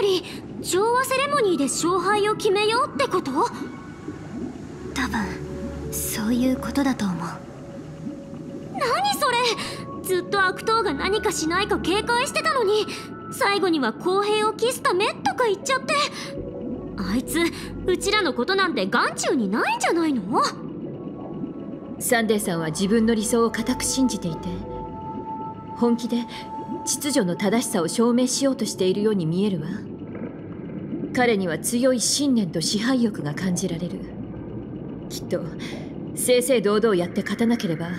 り調和セレモニーで勝敗を決めようってこと？多分そういうことだと思う。何それ？ずっと悪党が何かしないか警戒してたのに最後には公平を期すためとか言っちゃって。あいつうちらのことなんて眼中にないんじゃないの？サンデーさんは自分の理想を固く信じていて本気で秩序の正しさを証明しようとしているように見えるわ。彼には強い信念と支配欲が感じられる。きっと正々堂々やって勝たなければ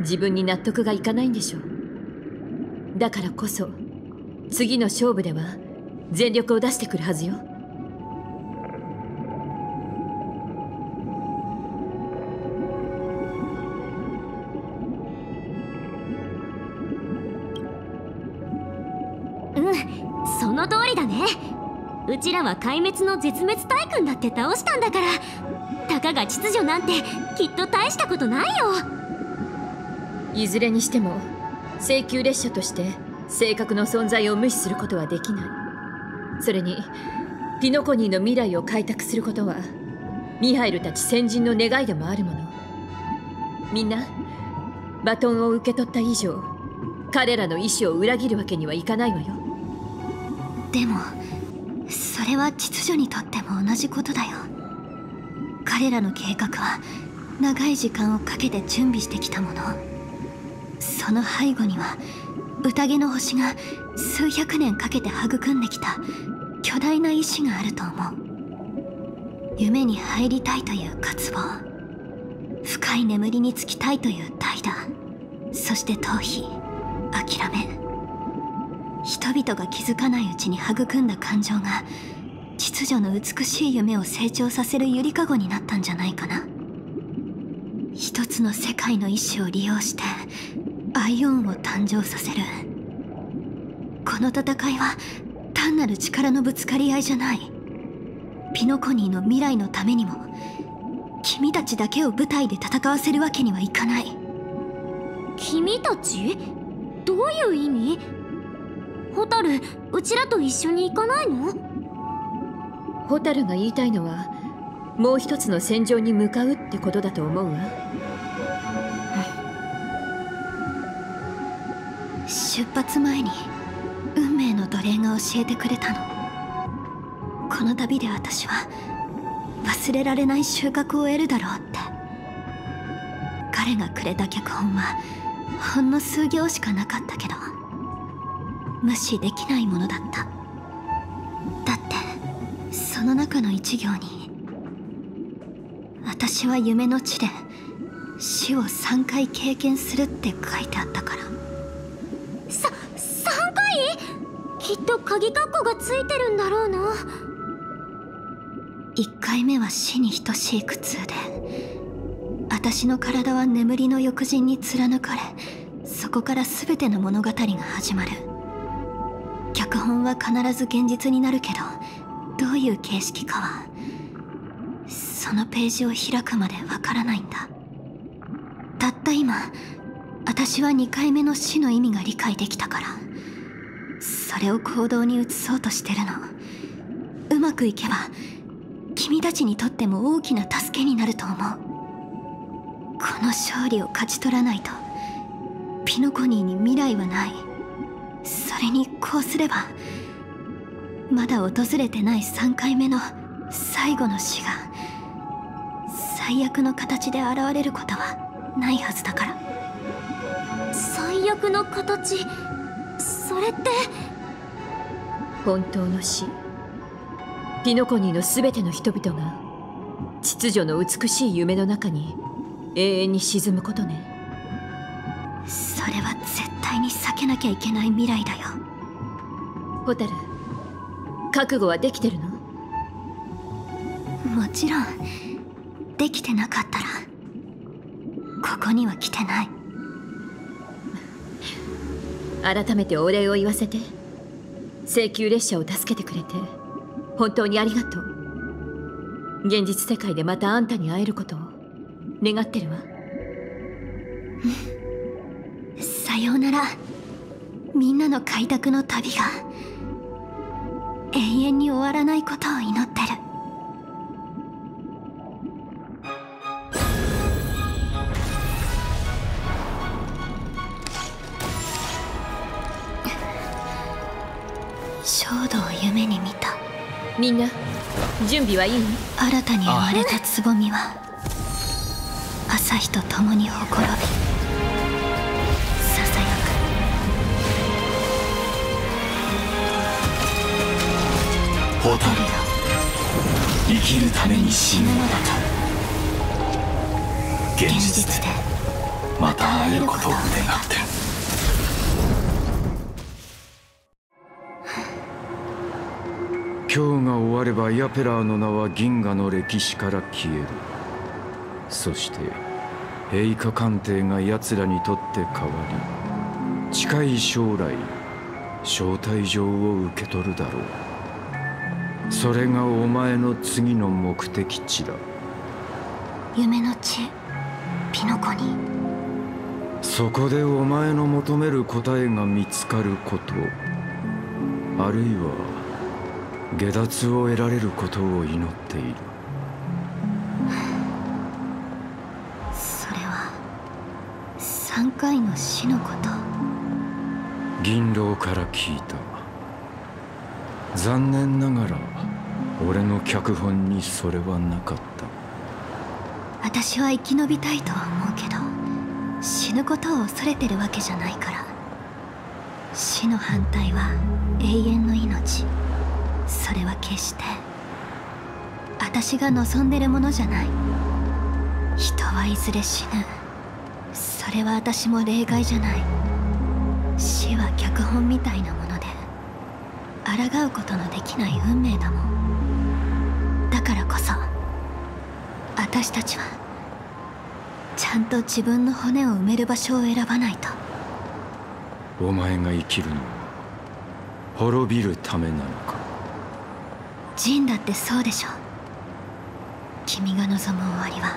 自分に納得がいかないんでしょう。だからこそ次の勝負では全力を出してくるはずよ。うちらは壊滅の絶滅大軍だって倒したんだから。たかが秩序なんてきっと大したことないよ。いずれにしても請求列車として正確の存在を無視することはできない。それにピノコニーの未来を開拓することはミハイルたち先人の願いでもあるもの。みんなバトンを受け取った以上彼らの意志を裏切るわけにはいかないわよ。でもそれは秩序にとっても同じことだよ。彼らの計画は長い時間をかけて準備してきたもの。その背後には宴の星が数百年かけて育んできた。巨大な意志があると思う。夢に入りたいという渇望。深い眠りにつきたいという怠惰。そして逃避。諦め。人々が気づかないうちに育んだ感情が秩序の美しい夢を成長させるゆりかごになったんじゃないかな。一つの世界の意志を利用してアイオンを誕生させる。この戦いは単なる力のぶつかり合いじゃない。ピノコニーの未来のためにも君たちだけを舞台で戦わせるわけにはいかない。君たち？どういう意味？ホタルうちらと一緒に行かないの？ホタルが言いたいのはもう一つの戦場に向かうってことだと思うわ。出発前に運命の奴隷が教えてくれたの。この旅で私は忘れられない収穫を得るだろうって。彼がくれた脚本はほんの数行しかなかったけど無視できないものだった。だってその中の一行に私は夢の地で死を3回経験するって書いてあったから。さ3回？きっと鍵括弧がついてるんだろうな。1回目は死に等しい苦痛で私の体は眠りの翼人に貫かれそこから全ての物語が始まる脚本は必ず現実になるけどどういう形式かはそのページを開くまでわからないんだ。たった今私は2回目の死の意味が理解できたからそれを行動に移そうとしてるの。うまくいけば君たちにとっても大きな助けになると思う。この勝利を勝ち取らないとピノコニーに未来はない。それにこうすればまだ訪れてない3回目の最後の死が最悪の形で現れることはないはずだから。最悪の形？それって？本当の死。ピノコニーの全ての人々が秩序の美しい夢の中に永遠に沈むことね。それは絶対に避けなきゃいけない未来だよ。ホタル覚悟はできてるの？もちろんできてなかったらここには来てない。改めてお礼を言わせて。請求列車を助けてくれて。本当にありがとう。現実世界でまたあんたに会えることを願ってるわ。さ ようなら。みんなの開拓の旅が永遠に終わらないことを祈ってる。衝動を夢に見た。みんな準備はいい新たに生まれたつぼみは朝日と共にほころび蛍よ生きるために死ぬのだと。現実でまた会えることを願ってる。今日が終わればヤペラーの名は銀河の歴史から消える。そして陛下官邸が奴らにとって変わり近い将来招待状を受け取るだろう。それがお前の次の目的地だ。夢の地？ピノコに？そこでお前の求める答えが見つかることあるいは下脱を得られることを祈っている。それは3回の死のこと。銀狼から聞いた残念ながら俺の脚本にそれはなかった。私は生き延びたいとは思うけど死ぬことを恐れてるわけじゃないから。死の反対は永遠の命。それは決して私が望んでるものじゃない。人はいずれ死ぬ。それは私も例外じゃない。死は脚本みたいなもの。抗うことのできない運命だもん。だからこそ私たちはちゃんと自分の骨を埋める場所を選ばないと。お前が生きるのは滅びるためなのか？ジンだってそうでしょ。君が望む終わりは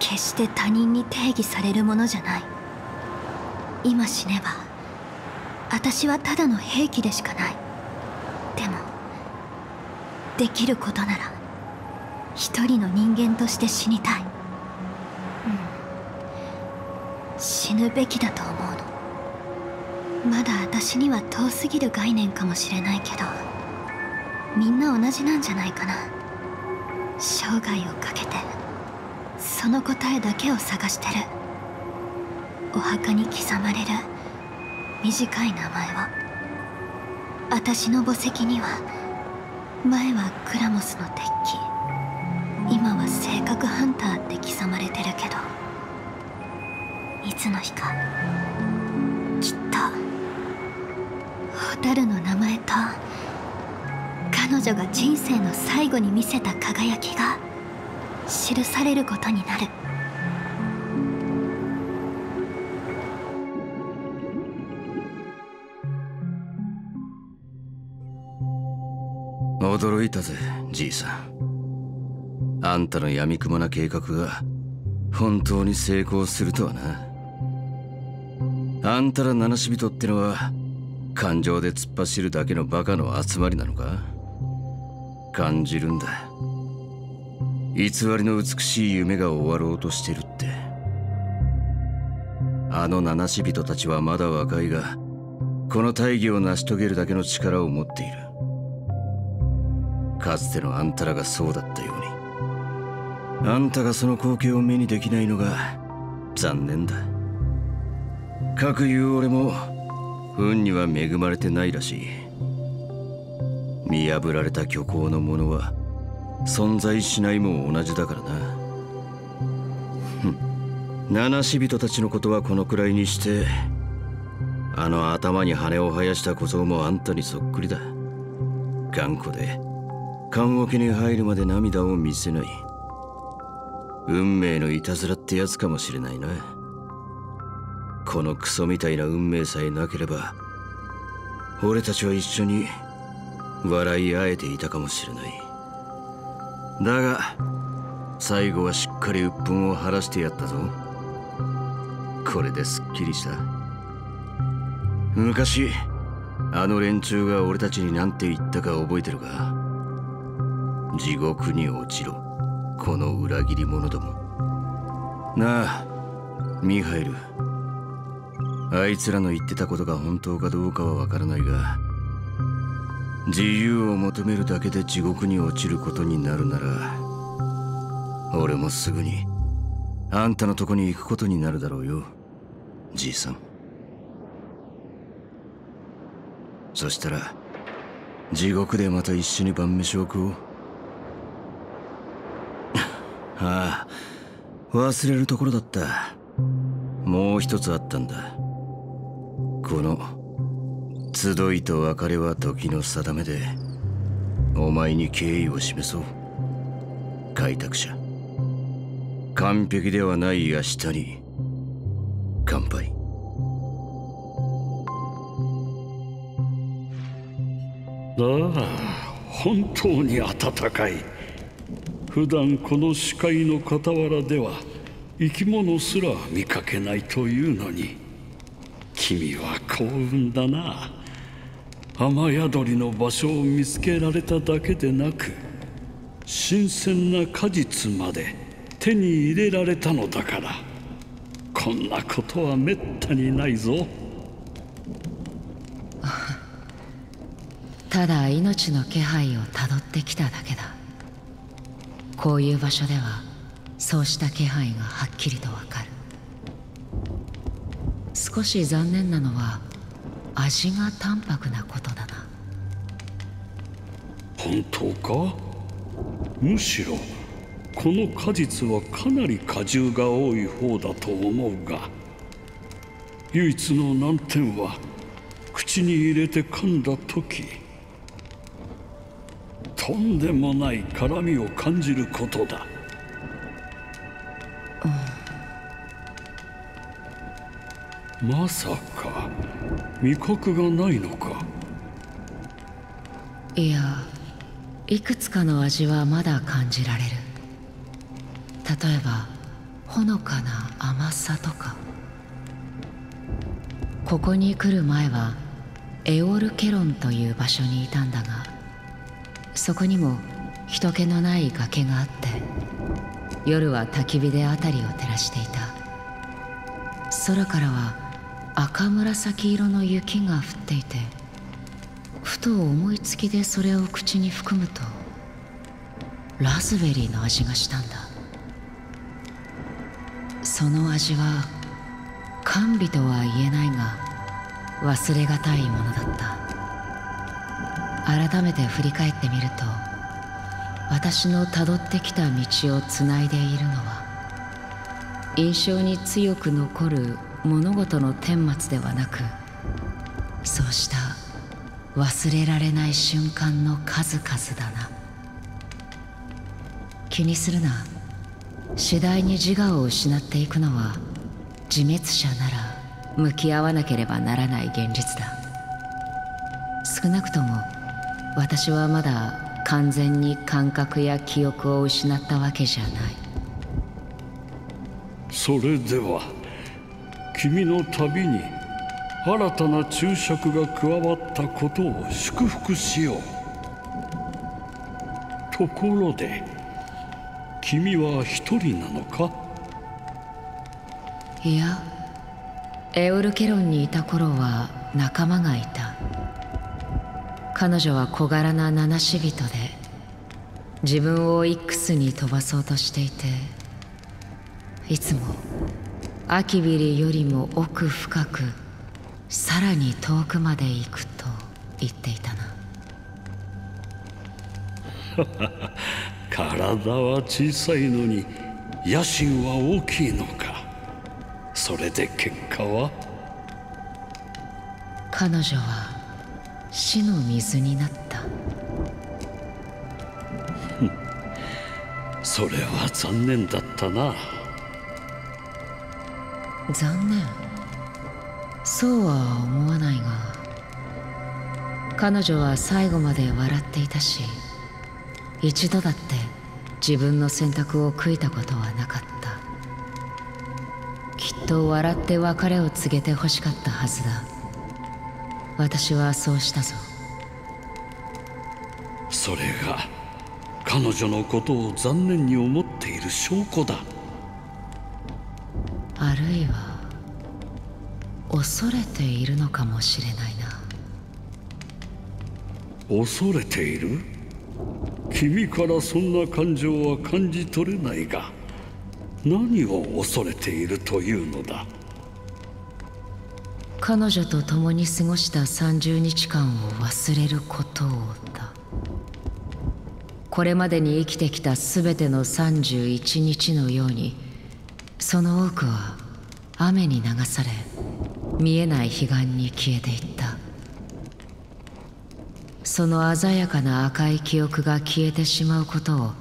決して他人に定義されるものじゃない。今死ねば私はただの兵器でしかない。でもできることなら一人の人間として死にたい、うん、死ぬべきだと思うの。まだ私には遠すぎる概念かもしれないけどみんな同じなんじゃないかな。生涯をかけてその答えだけを探してる。お墓に刻まれる。短い名前を私の墓石には。前はクラモスの鉄器。今は性格ハンターって刻まれてるけど。いつの日か。きっと。蛍の名前と。彼女が人生の最後に見せた輝きが。記されることになる。驚いたぜじいさん。あんたの闇雲な計画が本当に成功するとはな。あんたら七死人ってのは感情で突っ走るだけのバカの集まりなのか？感じるんだ。偽りの美しい夢が終わろうとしてるって。あの七死人たちはまだ若いがこの大義を成し遂げるだけの力を持っている。かつてのあんたらがそうだったように。あんたがその光景を目にできないのが残念だ。かくいう俺も運には恵まれてないらしい。見破られた虚構のものは存在しないも同じだからな。七死人たちのことはこのくらいにしてあの頭に羽を生やした小僧もあんたにそっくりだ。頑固で。棺桶に入るまで涙を見せない。運命のいたずらってやつかもしれないな。このクソみたいな運命さえなければ俺たちは一緒に笑い合えていたかもしれない。だが最後はしっかり鬱憤を晴らしてやったぞ。これですっきりした。昔あの連中が俺たちに何て言ったか覚えてるか？地獄に落ちろ。この裏切り者ども。なあミハイル。あいつらの言ってたことが本当かどうかはわからないが自由を求めるだけで地獄に落ちることになるなら俺もすぐにあんたのとこに行くことになるだろうよじいさん。そしたら地獄でまた一緒に晩飯を食おう。ああ忘れるところだった。もう一つあったんだ。この集いと別れは時の定めでお前に敬意を示そう。開拓者。完璧ではない明日に乾杯。ああ本当に暖かい。普段この視界の傍らでは生き物すら見かけないというのに君は幸運だな。雨宿りの場所を見つけられただけでなく新鮮な果実まで手に入れられたのだから。こんなことはめったにないぞ。ただ命の気配をたどってきただけだ。こういう場所ではそうした気配がはっきりとわかる。少し残念なのは味が淡白なことだな。本当か？むしろこの果実はかなり果汁が多い方だと思うが唯一の難点は口に入れて噛んだ時。とんでもない辛みを感じることだ、うん、まさか味覚がないのか。いやいくつかの味はまだ感じられる。例えばほのかな甘さとか。ここに来る前はエオルケロンという場所にいたんだがそこにも人気のない崖があって夜は焚き火で辺りを照らしていた。空からは赤紫色の雪が降っていてふと思いつきでそれを口に含むとラズベリーの味がしたんだ。その味は甘美とは言えないが忘れがたいものだった。改めて振り返ってみると私のたどってきた道をつないでいるのは印象に強く残る物事の顛末ではなくそうした忘れられない瞬間の数々だな。気にするな。次第に自我を失っていくのは自滅者なら向き合わなければならない現実だ。少なくとも私はまだ完全に感覚や記憶を失ったわけじゃない。それでは君の旅に新たな注釈が加わったことを祝福しよう。ところで君は一人なのか？いやエオルケロンにいた頃は仲間がいた彼女は小柄な七死人で自分をイックスに飛ばそうとしていていつもアキビリよりも奥深くさらに遠くまで行くと言っていたな。体は小さいのに野心は大きいのか。それで結果は？彼女は死の水になった。それは残念だったな。残念。そうは思わないが彼女は最後まで笑っていたし一度だって自分の選択を悔いたことはなかった。きっと笑って別れを告げてほしかったはずだ私はそうしたぞ。それが彼女のことを残念に思っている証拠だ。あるいは恐れているのかもしれないな。恐れている？君からそんな感情は感じ取れないが何を恐れているというのだ？彼女と共に過ごした30日間を忘れることをだ。これまでに生きてきた全ての31日のようにその多くは雨に流され見えない彼岸に消えていった。その鮮やかな赤い記憶が消えてしまうことを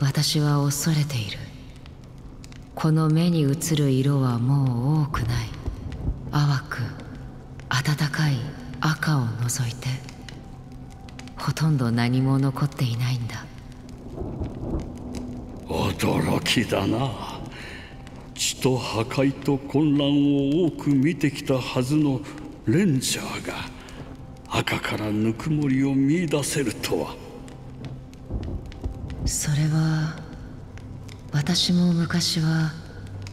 私は恐れている。この目に映る色はもう多くない。淡く暖かい赤を除いてほとんど何も残っていないんだ。驚きだな。血と破壊と混乱を多く見てきたはずのレンジャーが赤からぬくもりを見出せるとは。それは私も昔は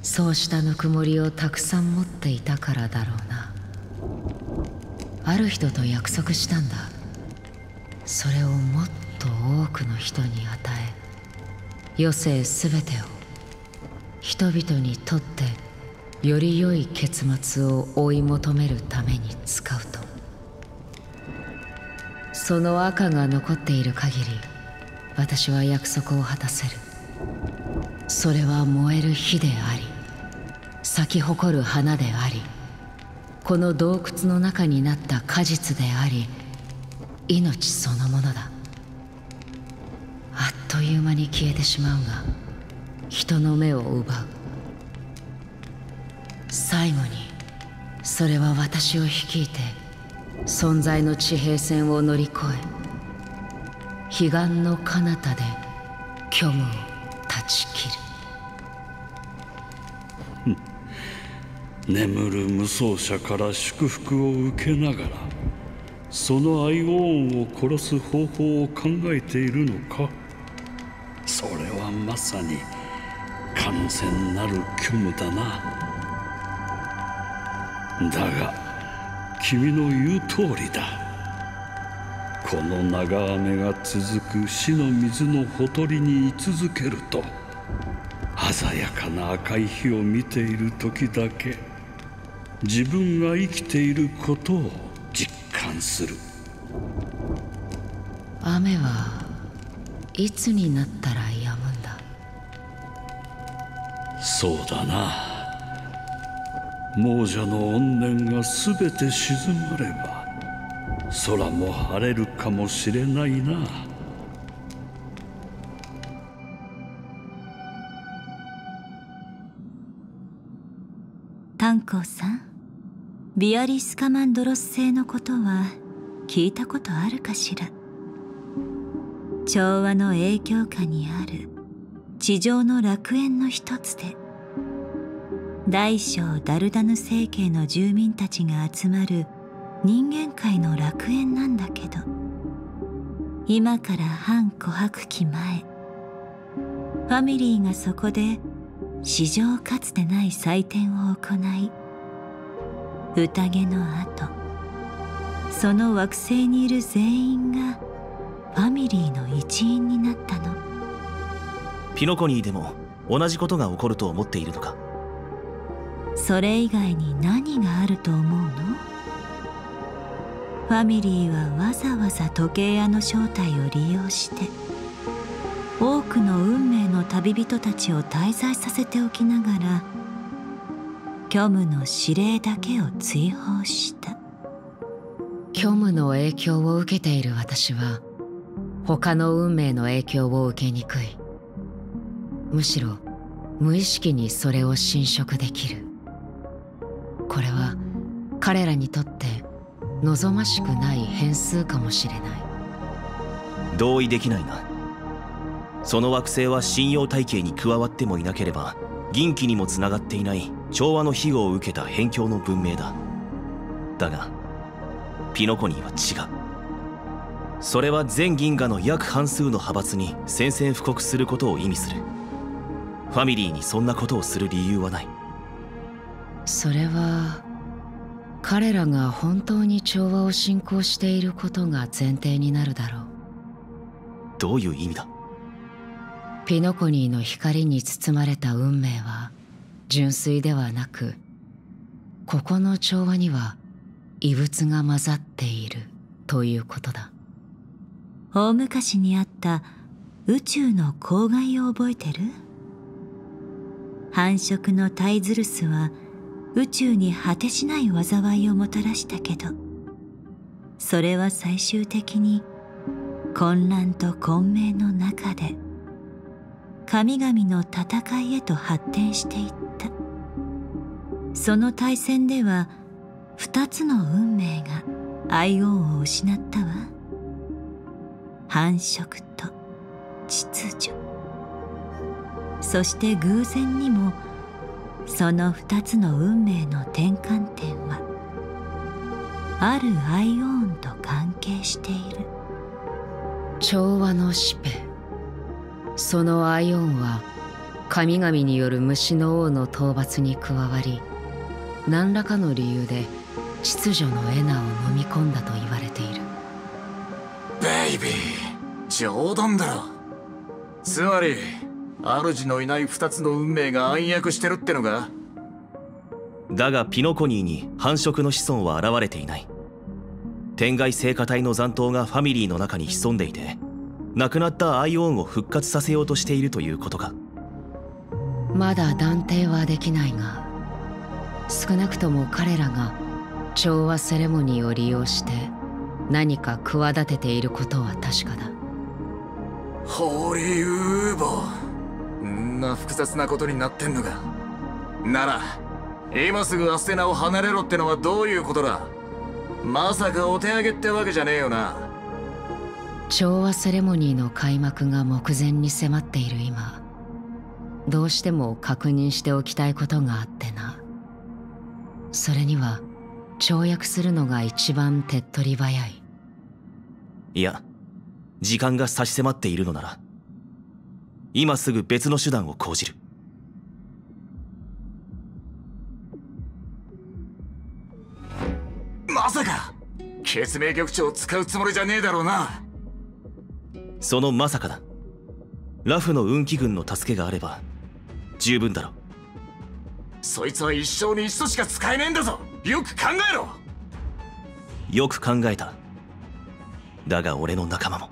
そうしたぬくもりをたくさん持っていたからだろうな。ある人と約束したんだ。それをもっと多くの人に与え余生すべてを人々にとってより良い結末を追い求めるために使うと。その赤が残っている限り私は約束を果たせる。それは燃える火であり咲き誇る花でありこの洞窟の中になった果実であり命そのものだ。あっという間に消えてしまうが人の目を奪う。最後にそれは私を率いて存在の地平線を乗り越え彼岸の彼方で虚無を断ち切る。眠る無双者から祝福を受けながらそのアイオーンを殺す方法を考えているのかそれはまさに完全なる虚無だな。だが君の言う通りだ。この長雨が続く死の水のほとりに居続けると鮮やかな赤い火を見ている時だけ自分が生きていることを実感する。雨はいつになったら止むんだ？そうだな。亡者の怨念が全て静まれば空も晴れるかもしれないな。炭鉱さん？ビアリスカマンドロス星のことは聞いたことあるかしら？調和の影響下にある地上の楽園の一つで大小ダルダヌ星系の住民たちが集まる人間界の楽園なんだけど今から半琥珀期前ファミリーがそこで史上かつてない祭典を行い宴の後その惑星にいる全員がファミリーの一員になったの。ピノコニーでも同じことが起こると思っているのか？それ以外に何があると思うの？ファミリーはわざわざ時計屋の正体を利用して多くの運命の旅人たちを滞在させておきながら虚無の指令だけを追放した。虚無の影響を受けている私は他の運命の影響を受けにくい。むしろ無意識にそれを侵食できる。これは彼らにとって望ましくない変数かもしれない。同意できないな。その惑星は信用体系に加わってもいなければ銀器にもつながっていない調和の庇護を受けた辺境の文明だ。だがピノコニーは違う。それは全銀河の約半数の派閥に宣戦布告することを意味する。ファミリーにそんなことをする理由はない。それは彼らが本当に調和を信仰していることが前提になるだろう。どういう意味だ？ピノコニーの光に包まれた運命は純粋ではなくここの調和には異物が混ざっているということだ。大昔にあった宇宙の公害を覚えてる？繁殖のタイズルスは宇宙に果てしない災いをもたらしたけどそれは最終的に混乱と混迷の中で神々の戦いへと発展していった。その対戦では二つの運命がアイオンを失ったわ。繁殖と秩序。そして偶然にもその二つの運命の転換点はあるアイオーンと関係している。調和のシペ。そのアイオンは神々による虫の王の討伐に加わり何らかの理由で秩序のエナを飲み込んだと言われている。ベイビー冗談だろ。つまり主のいない二つの運命が暗躍してるってのか？だがピノコニーに繁殖の子孫は現れていない。天外聖火隊の残党がファミリーの中に潜んでいて亡くなったアイオンを復活させようとしているということか。まだ断定はできないが少なくとも彼らが調和セレモニーを利用して何か企てていることは確かだ。ホーリーウーボんな複雑なことになってんのか。なら今すぐアステナを離れろってのはどういうことだ。まさかお手上げってわけじゃねえよな調和セレモニーの開幕が目前に迫っている今どうしても確認しておきたいことがあってな。それには跳躍するのが一番手っ取り早い。いや時間が差し迫っているのなら今すぐ別の手段を講じる。まさか血明局長を使うつもりじゃねえだろうなそのまさかだ。ラフの運気軍の助けがあれば十分だろそいつは一生に一度しか使えねえんだぞ。よく考えろ。よく考えた。だが俺の仲間も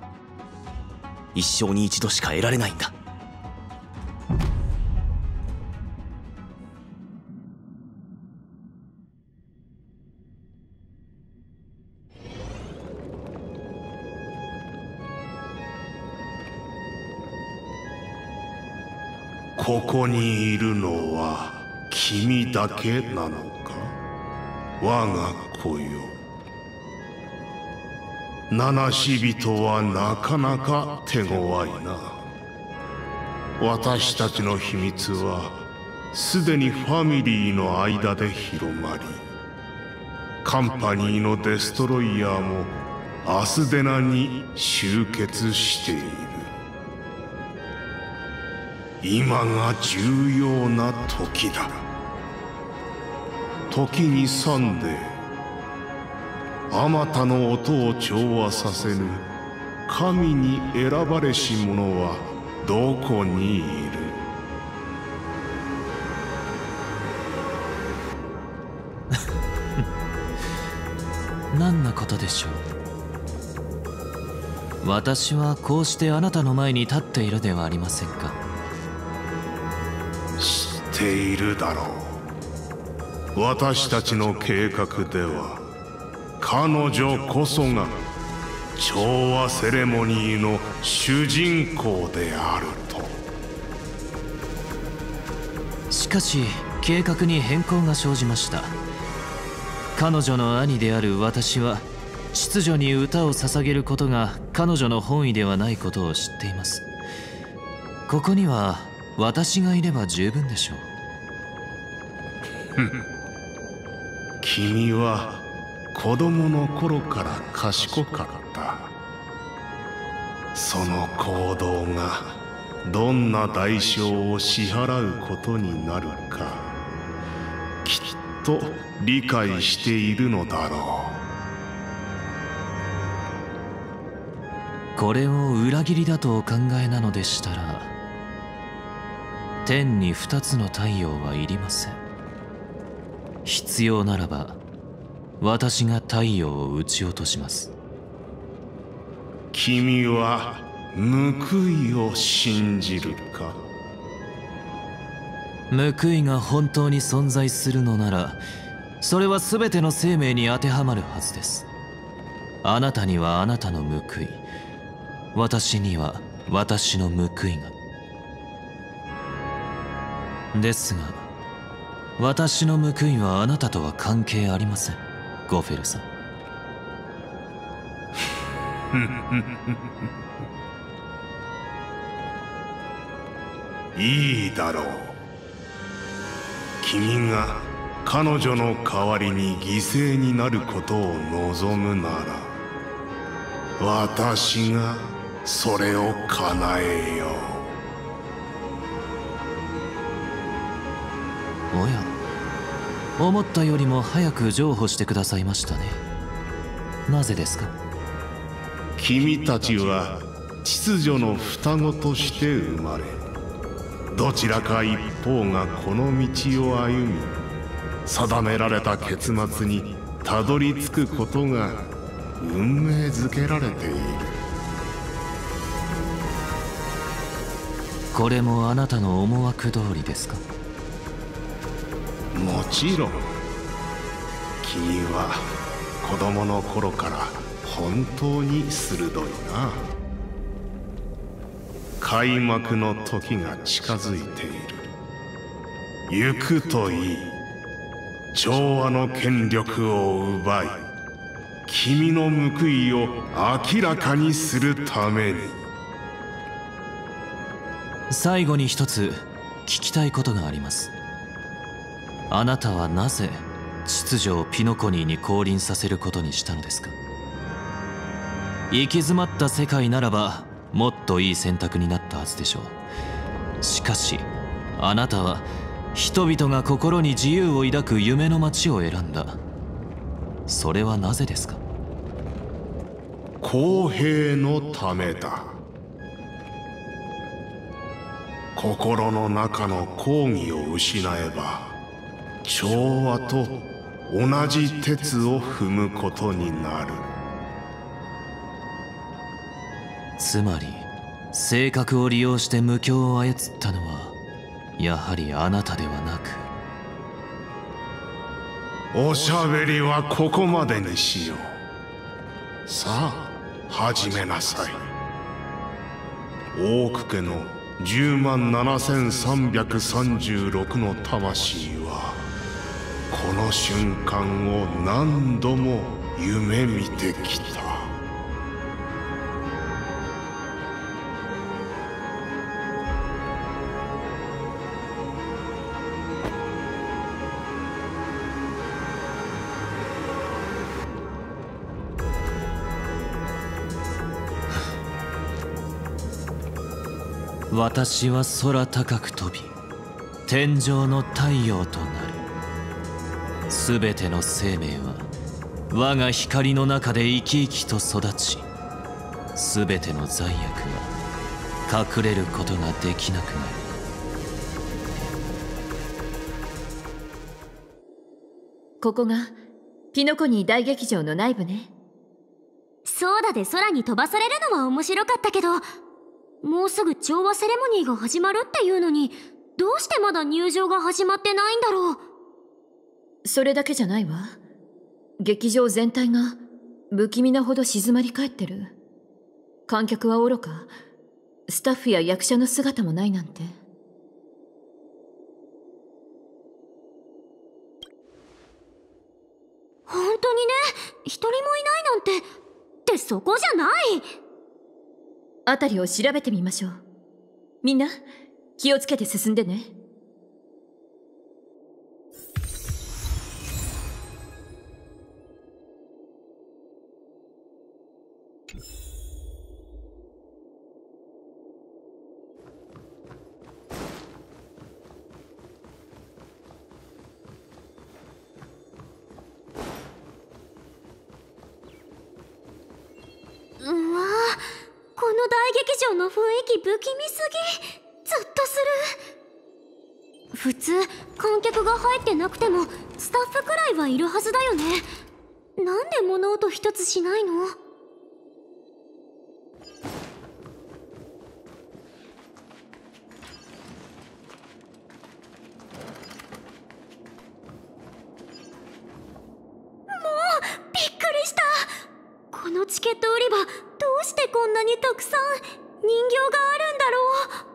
一生に一度しか得られないんだここにいるのは君だけなのか？我が子よ。七死人はなかなか手強いな。私たちの秘密はすでにファミリーの間で広まりカンパニーのデストロイヤーもアスデナに集結している。今が重要な時だ。時にんであまたの音を調和させぬ。神に選ばれし者はどこにいる。何なことでしょう？私はこうしてあなたの前に立っているではありませんか。ているだろう。私たちの計画では彼女こそが調和セレモニーの主人公であると。しかし計画に変更が生じました。彼女の兄である私は秩序に歌を捧げることが彼女の本意ではないことを知っています。ここには私がいれば十分でしょう。君は子供の頃から賢かった。その行動がどんな代償を支払うことになるかきっと理解しているのだろう。これを裏切りだとお考えなのでしたら天に二つの太陽はいりません。必要ならば私が太陽を撃ち落とします。君は報いを信じるか？報いが本当に存在するのならそれは全ての生命に当てはまるはずです。あなたにはあなたの報い。私には私の報いが。ですが私の報いはあなたとは関係ありません。ゴフェルさん。いいだろう。君が彼女の代わりに犠牲になることを望むなら私がそれを叶えよう。おや思ったよりも早く譲歩してくださいましたね。なぜですか？君たちは秩序の双子として生まれどちらか一方がこの道を歩み定められた結末にたどり着くことが運命づけられている。これもあなたの思惑通りですか？もちろん君は子供の頃から本当に鋭いな。開幕の時が近づいている。行くといい。調和の権力を奪い君の報いを明らかにするために。最後に一つ聞きたいことがあります。あなたはなぜ秩序をピノコニーに降臨させることにしたのですか？行き詰まった世界ならばもっといい選択になったはずでしょう。しかしあなたは人々が心に自由を抱く夢の街を選んだ。それはなぜですか？公平のためだ。心の中の抗議を失えば調和と同じ鉄を踏むことになる。つまり性格を利用して無教を操ったのはやはりあなたではなく。おしゃべりはここまでにしよう。さあ始めなさい。大久家の10万7336の魂はこの瞬間を何度も夢見てきた。私は空高く飛び天上の太陽となる。すべての生命は我が光の中で生き生きと育ちすべての罪悪は隠れることができなくなる。ここがピノコニー大劇場の内部ね。そうだで空に飛ばされるのは面白かったけどもうすぐ調和セレモニーが始まるっていうのにどうしてまだ入場が始まってないんだろうそれだけじゃないわ。劇場全体が不気味なほど静まり返ってる。観客はおろかスタッフや役者の姿もないなんて。本当にね一人もいないなんてってそこじゃない。辺りを調べてみましょう。みんな気をつけて進んでね普通観客が入ってなくてもスタッフくらいはいるはずだよね。なんで物音一つしないのもうびっくりしたこのチケット売り場どうしてこんなにたくさん人形があるんだろう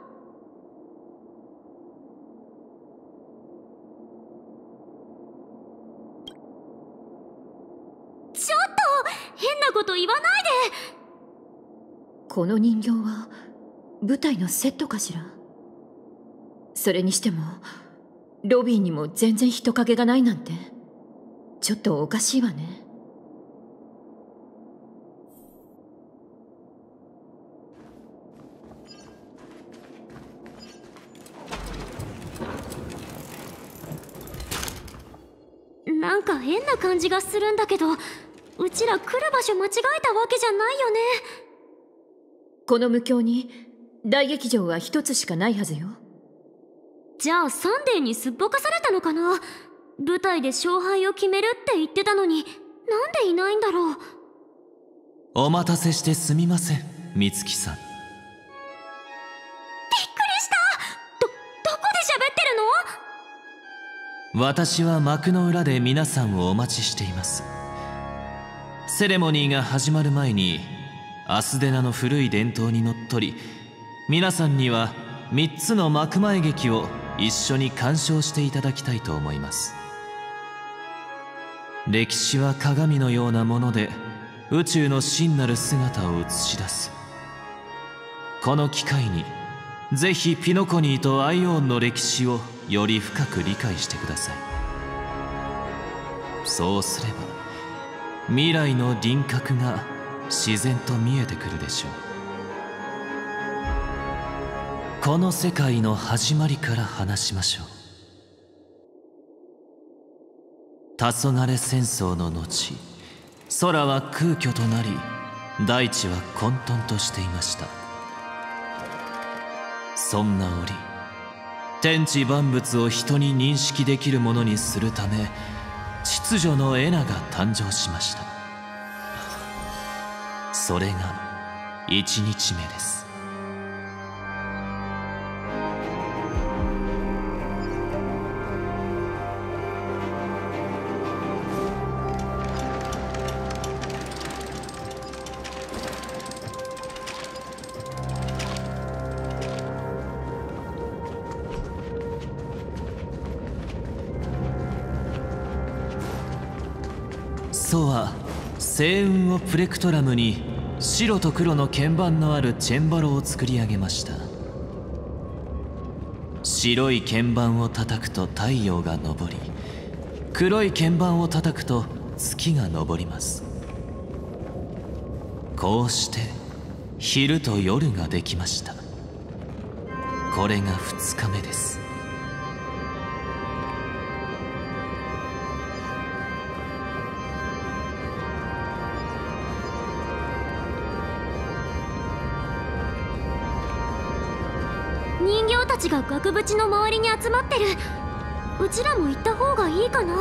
ちょっと変なこと言わないでこの人形は舞台のセットかしら？それにしてもロビーにも全然人影がないなんてちょっとおかしいわね。なんか変な感じがするんだけどうちら来る場所間違えたわけじゃないよね。この無境に大劇場は一つしかないはずよ。じゃあサンデーにすっぽかされたのかな？舞台で勝敗を決めるって言ってたのになんでいないんだろう？お待たせしてすみません美月さん。びっくりした！どどこで喋ってるの？私は幕の裏で皆さんをお待ちしています。セレモニーが始まる前にアスデナの古い伝統にのっとり皆さんには3つの幕前劇を一緒に鑑賞していただきたいと思います。歴史は鏡のようなもので宇宙の真なる姿を映し出す。この機会にぜひピノコニーとアイオーンの歴史をより深く理解してください。そうすれば未来の輪郭が自然と見えてくるでしょう。この世界の始まりから話しましょう。黄昏戦争の後空は空虚となり大地は混沌としていました。そんな折天地万物を人に認識できるものにするため秩序のエナが誕生しました。それが一日目です。プレクトラムに白と黒の鍵盤のあるチェンバロを作り上げました。白い鍵盤を叩くと太陽が昇り黒い鍵盤を叩くと月が昇ります。こうして昼と夜ができました。これが2日目です。ちが額縁の周りに集まってる。うちらも行った方がいいかな。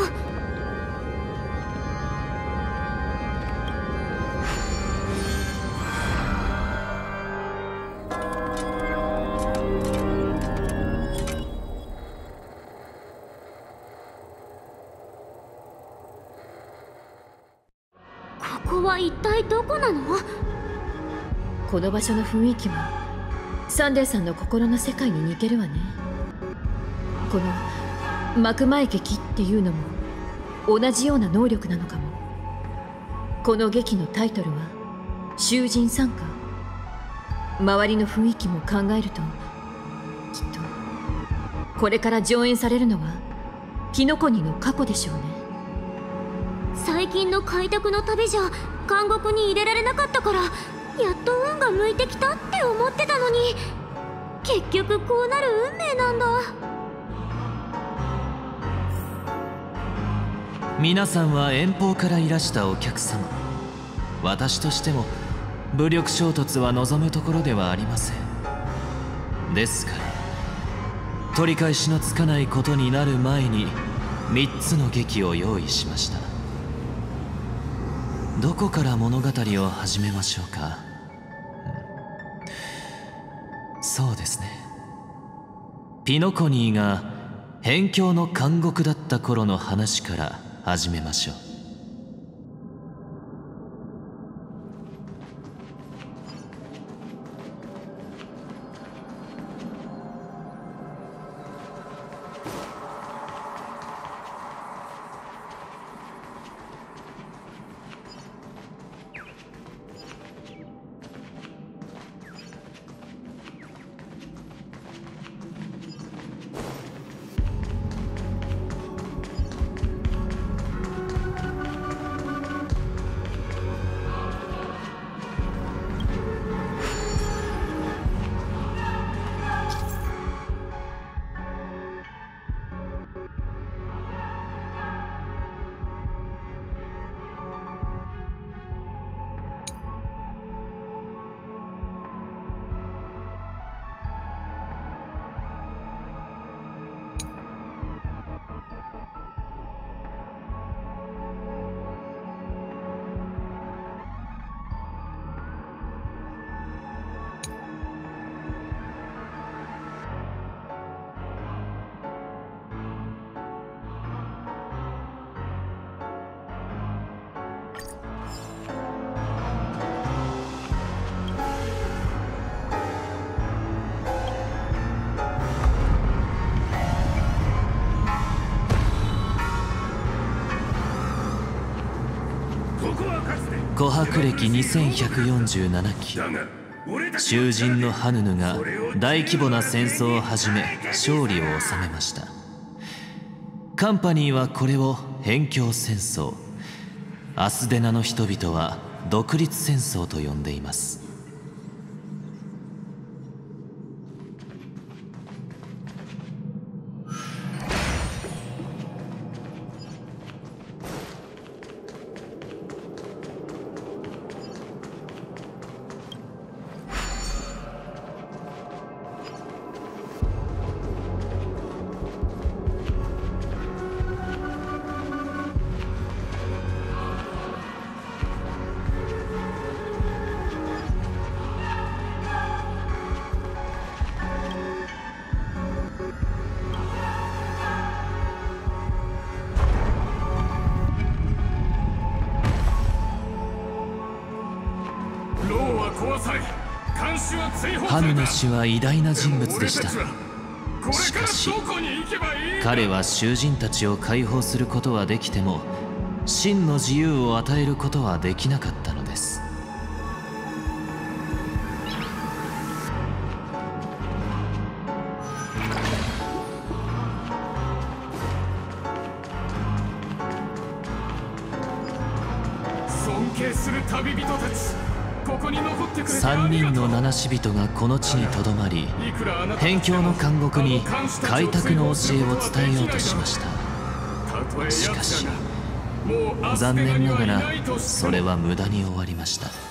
ここは一体どこなの？この場所の雰囲気もサンデーさんの心の世界に似てるわね。この幕前劇っていうのも同じような能力なのかも。この劇のタイトルは「囚人参加」周りの雰囲気も考えるときっとこれから上演されるのはキノコニの過去でしょうね。最近の開拓の旅じゃ監獄に入れられなかったから。やっと運が向いてきたって思ってたのに結局こうなる運命なんだ。皆さんは遠方からいらしたお客様。私としても武力衝突は望むところではありません。ですから取り返しのつかないことになる前に3つの劇を用意しました。どこから物語を始めましょうか、ピノコニーが辺境の監獄だった頃の話から始めましょう。歴2147期。囚人のハヌヌが大規模な戦争を始め勝利を収めました。カンパニーはこれを辺境戦争アスデナの人々は独立戦争と呼んでいます。偉大な人物でした。しかし彼は囚人たちを解放することはできても真の自由を与えることはできなかった。人の七死人がこの地にとどまり辺境の監獄に開拓の教えを伝えようとしましたしかし残念ながらそれは無駄に終わりました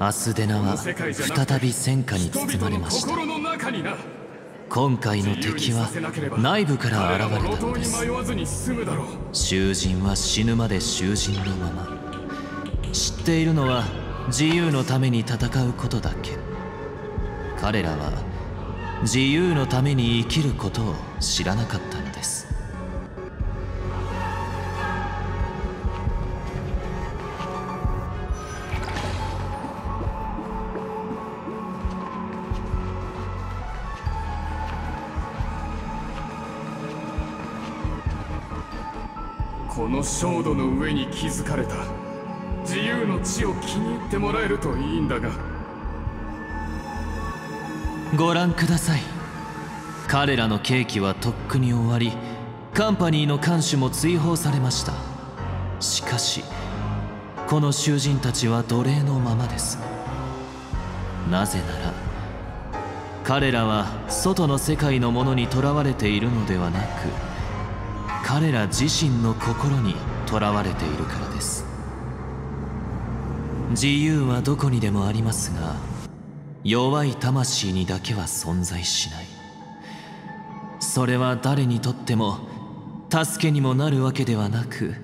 アスデナは再び戦火に包まれました。今回の敵は内部から現れたのです。囚人は死ぬまで囚人のまま。知っているのは自由のために戦うことだけ。彼らは自由のために生きることを知らなかったの焦土の上に築かれた。自由の地を気に入ってもらえるといいんだが。ご覧ください。彼らの刑期はとっくに終わりカンパニーの看守も追放されました。しかしこの囚人たちは奴隷のままです。なぜなら彼らは外の世界のものにとらわれているのではなく彼ら自身の心にとらわれているからです。自由はどこにでもありますが弱い魂にだけは存在しない。それは誰にとっても助けにもなるわけではなく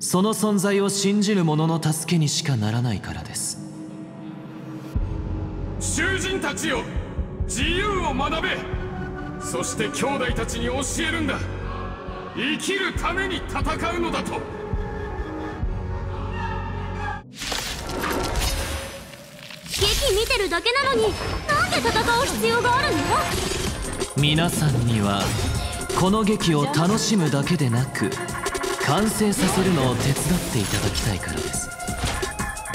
その存在を信じる者の助けにしかならないからです。囚人たちよ自由を学べ。そして兄弟たちに教えるんだ。生きるために戦うのだと。劇見てるだけなのになんで戦う必要があるの？皆さんにはこの劇を楽しむだけでなく完成させるのを手伝っていただきたいからです。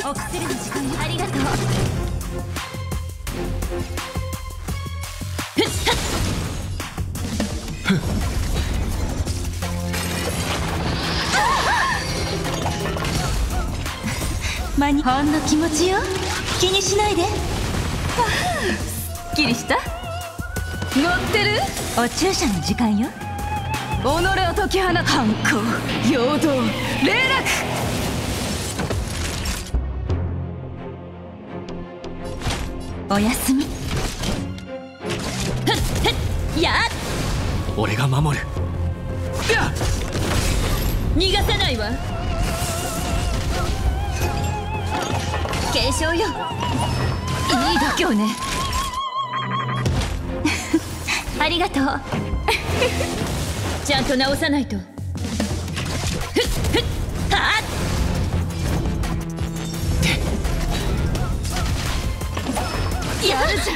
お薬の時間ありがとう間に。ほんの気持ちよ。気にしないで。すっきりした。乗ってる？お注射の時間よ。己を解き放反抗陽動霊落。おやすみ。や俺が守る。逃がさないわ継承よ。いい度胸ね。ありがとう。ちゃんと直さないと。ふっふっはっ。やるじゃ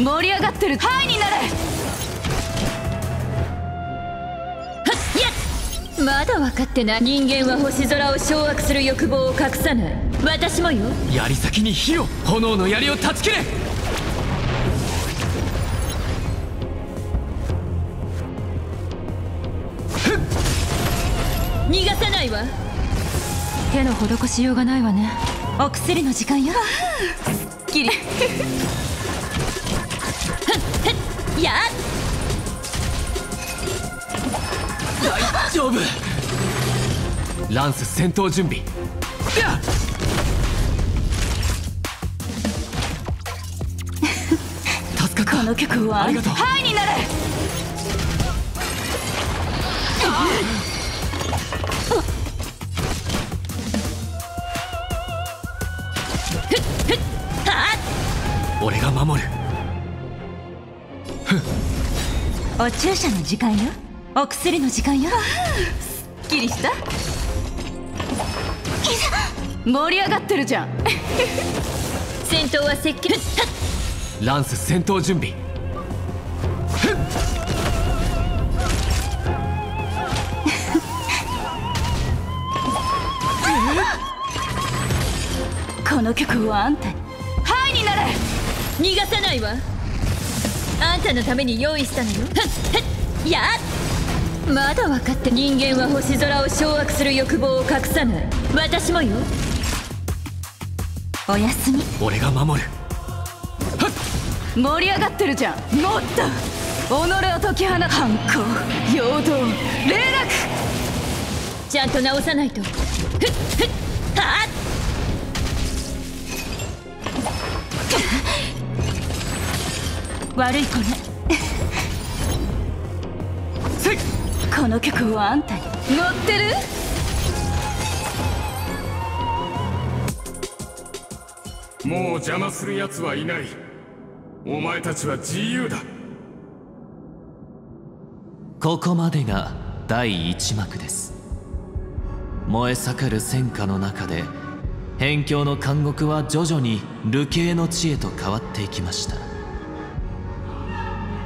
ん。盛り上がってる。ハイになれまだ分かってない。人間は星空を掌握する欲望を隠さない。私もよ。槍先に火を炎の槍を断ち切れ。逃がさないわ。手の施しようがないわね。お薬の時間よ。す っ。きりやっ丈夫。ランス戦闘準備。助かった。この曲はありがとう。ハイになれ俺が守る。お注射の時間よお薬の時間よ。すっきりした？盛り上がってるじゃん。戦闘は接近。ランス戦闘準備。この曲はあんたに。ハイになれ。逃がさないわ。あんたのために用意したのよ。やっまだ分かって人間は星空を掌握する欲望を隠さない私もよ。おやすみ。俺が守る。盛り上がってるじゃん。もっと。己を解き放反抗。陽動。霊落ちゃんと直さないと。ふっふっはっ。悪い子ねこの曲はあんたに乗ってる？もう邪魔する奴はいない。お前たちは自由だ。ここまでが第一幕です。燃え盛る戦火の中で辺境の監獄は徐々に流刑の地へと変わっていきました。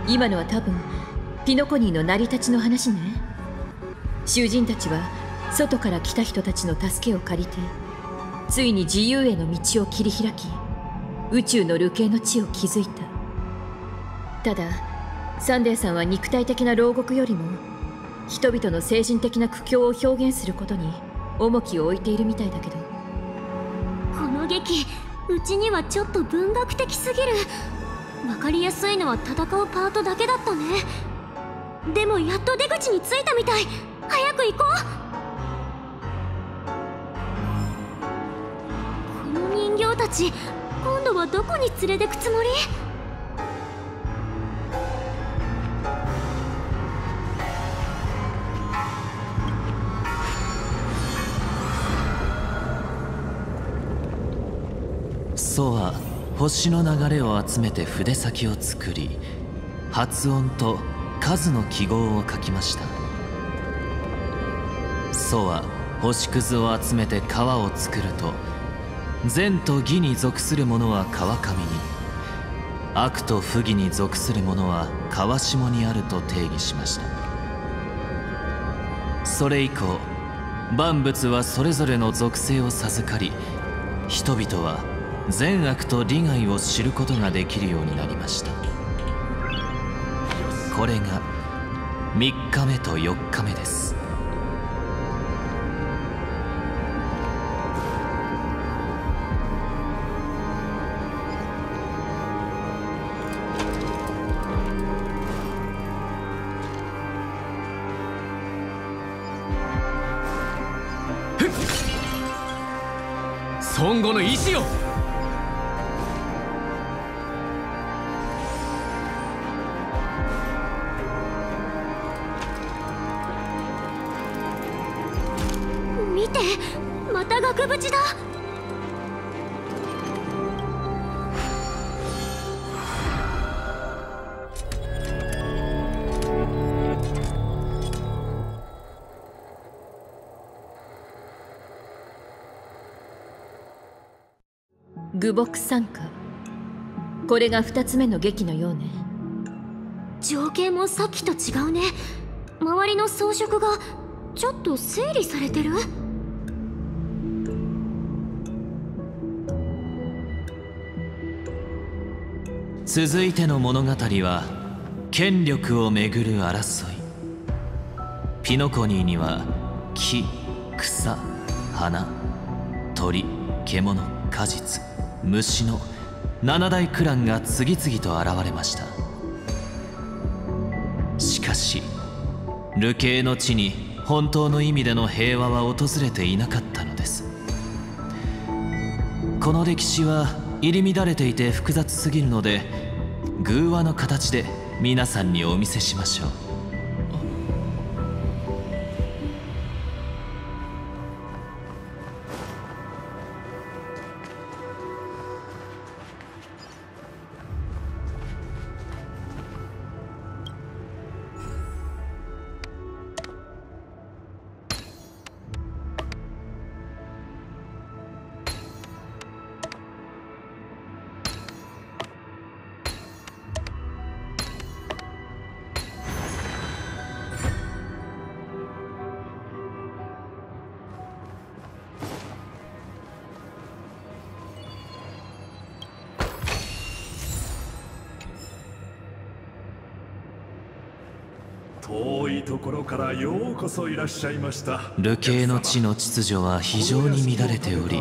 今のは多分ピノコニーの成り立ちの話ね囚人たちは外から来た人たちの助けを借りてついに自由への道を切り開き宇宙の流刑の地を築いた。ただサンデーさんは肉体的な牢獄よりも人々の精神的な苦境を表現することに重きを置いているみたいだけど。この劇うちにはちょっと文学的すぎる。分かりやすいのは戦うパートだけだったね。でもやっと出口に着いたみたい。早く行こう。この人形たち今度はどこに連れてくつもり？ソは星の流れを集めて筆先を作り発音と数の記号を書きました。ソは星屑を集めて川を作ると善と義に属する者は川上に悪と不義に属する者は川下にあると定義しました。それ以降万物はそれぞれの属性を授かり人々は善悪と利害を知ることができるようになりました。これが3日目と4日目です。木参加これが2つ目の劇のようね。情景もさっきと違うね。周りの装飾がちょっと整理されてる？続いての物語は権力をめぐる争い。ピノコニーには木草花鳥獣果実虫の七大クランが次々と現れました。しかし流刑の地に本当の意味での平和は訪れていなかったのです。この歴史は入り乱れていて複雑すぎるので偶話の形で皆さんにお見せしましょう。遠いところからようこそいらっしゃいました。流刑の地の秩序は非常に乱れており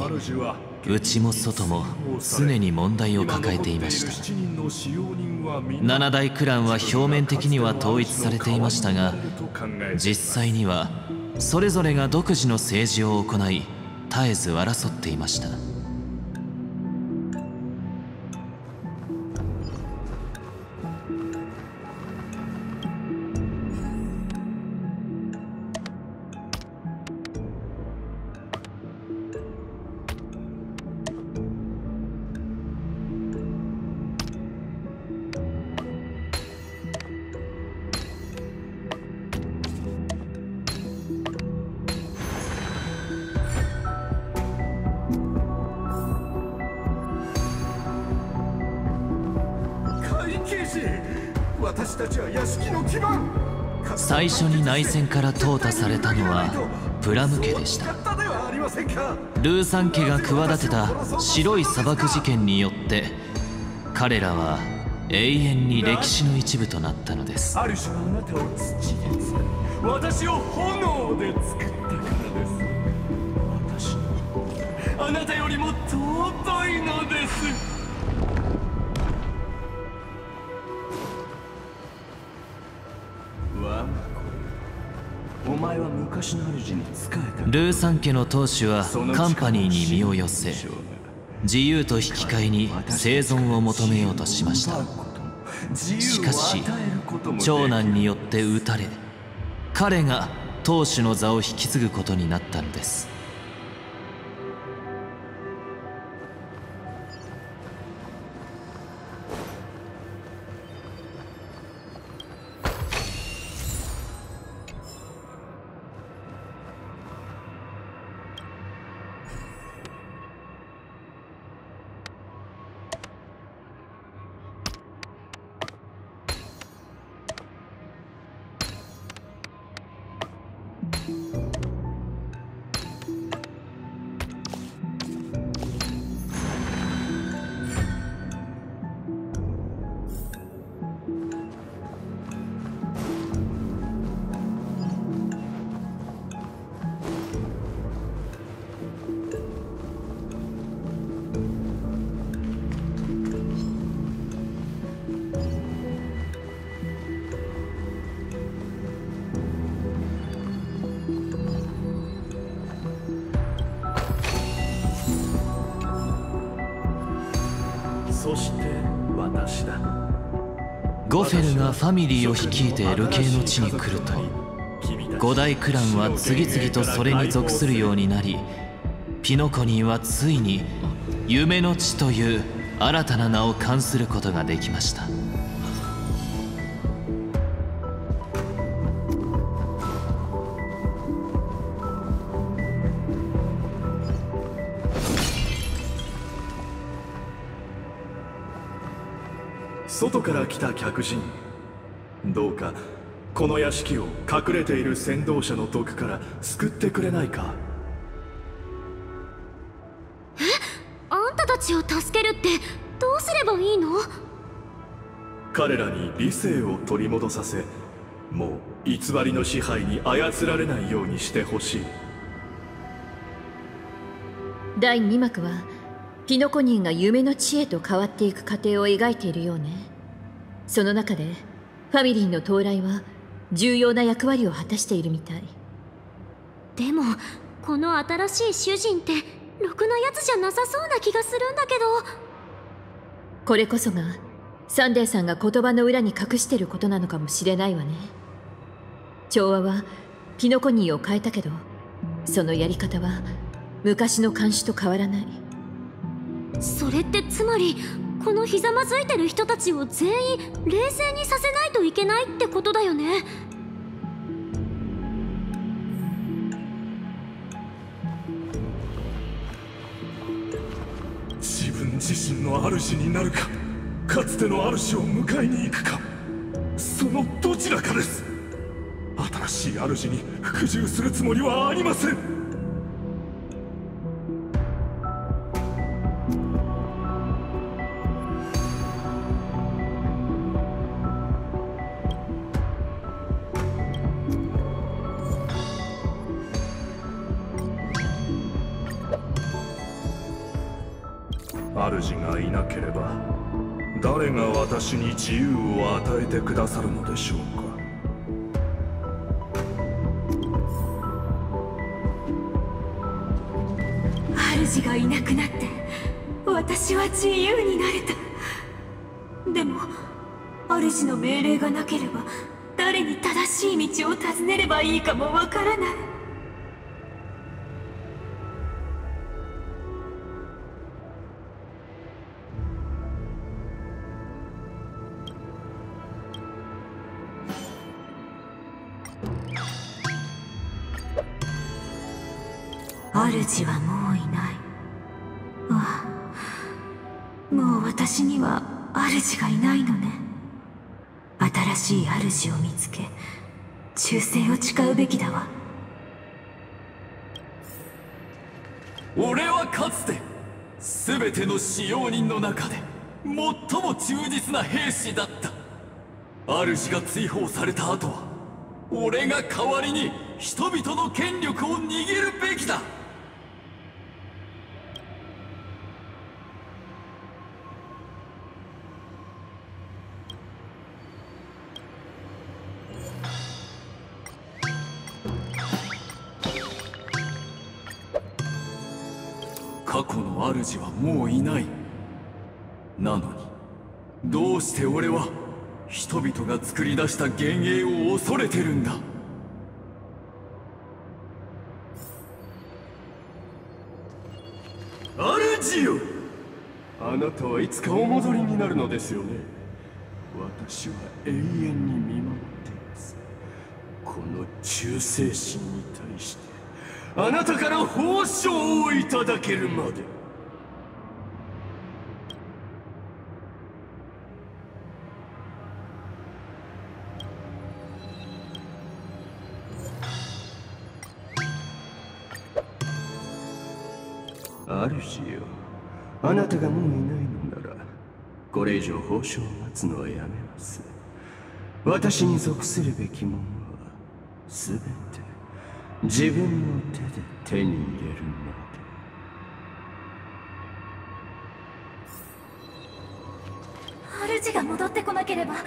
内も外も常に問題を抱えていました。七大クランは表面的には統一されていましたが実際にはそれぞれが独自の政治を行い絶えず争っていました。内戦から淘汰されたのはプラム家でした。ルーサン家が企てた白い砂漠事件によって彼らは永遠に歴史の一部となったのです。主があなたを土で作り私を炎で作ったからです私あなたよりも尊いのです。ルーサン家の当主はカンパニーに身を寄せ自由と引き換えに生存を求めようとしました。しかし長男によって撃たれ彼が当主の座を引き継ぐことになったのですだ。ゴフェルがファミリーを率いて流刑の地に来ると五大クランは次々とそれに属するようになりピノコニーはついに夢の地という新たな名を冠することができました。人どうかこの屋敷を隠れている先導者の毒から救ってくれないか。あんたたちを助けるってどうすればいいの？彼らに理性を取り戻させもう偽りの支配に操られないようにしてほしい。第2幕はピノコニーが夢の地へと変わっていく過程を描いているようねその中でファミリーの到来は重要な役割を果たしているみたい。でもこの新しい主人ってろくなやつじゃなさそうな気がするんだけど。これこそがサンデーさんが言葉の裏に隠してることなのかもしれないわね。調和はピノコニーを変えたけどそのやり方は昔の監視と変わらない。それってつまりこのひざまずいてる人たちを全員冷静にさせないといけないってことだよね。自分自身の主になるかかつての主を迎えに行くかそのどちらかです。新しい主に服従するつもりはありません。主がいなければ誰が私に自由を与えてくださるのでしょうか。主がいなくなって私は自由になれた。でも主の命令がなければ誰に正しい道を尋ねればいいかもわからない。もう私には主がいないのね。新しい主を見つけ忠誠を誓うべきだわ。俺はかつて全ての使用人の中で最も忠実な兵士だった。主が追放された後は俺が代わりに人々の権力を握るべきだ。もういない。なのにどうして俺は人々が作り出した幻影を恐れてるんだ？主よ。あなたはいつかお戻りになるのですよね。私は永遠に見守っています。この忠誠心に対してあなたから報奨をいただけるまで。上報奨を待つのはやめます。私に属するべきものは全て自分の手で手に入れるまで。主が戻ってこなければ私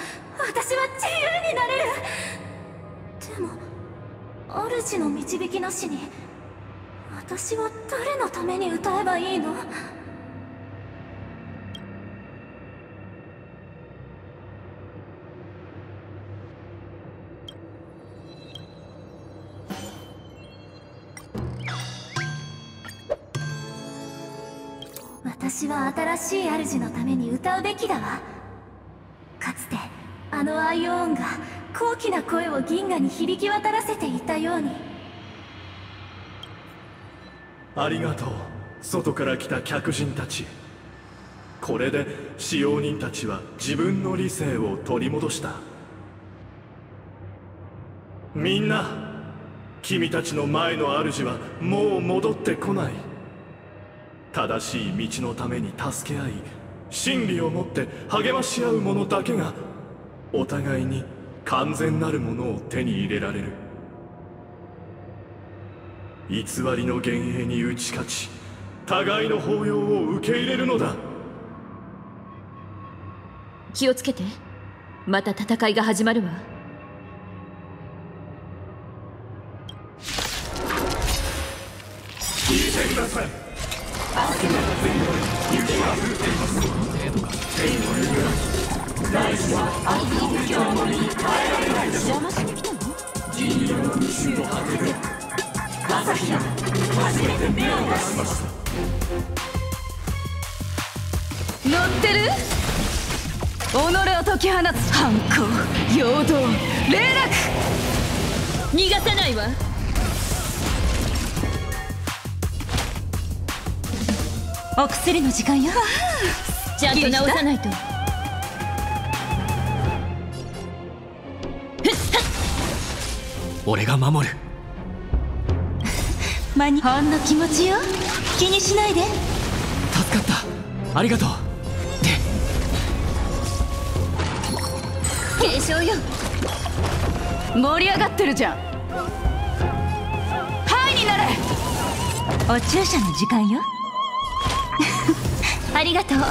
は自由になれる。でも主の導きなしに私は誰のために歌えばいいの？は新しい主のために歌うべきだわ。かつてあのアイオーンが高貴な声を銀河に響き渡らせていたように。ありがとう外から来た客人たち。これで使用人たちは自分の理性を取り戻した。みんな君たちの前の主はもう戻ってこない。正しい道のために助け合い真理をもって励まし合う者だけがお互いに完全なるものを手に入れられる。偽りの幻影に打ち勝ち互いの抱擁を受け入れるのだ。気をつけて。また戦いが始まるわ。朝日が初めて目を出しました乗ってる？己を解き放つ反抗陽動霊落。逃がさないわ。お薬の時間よ。ちゃんと直さないと。俺が守る間にほんの気持ちよ。気にしないで。助かった。ありがとう。継承よ。盛り上がってるじゃん。はいになれ。お注射の時間よ。ありがとう。はっ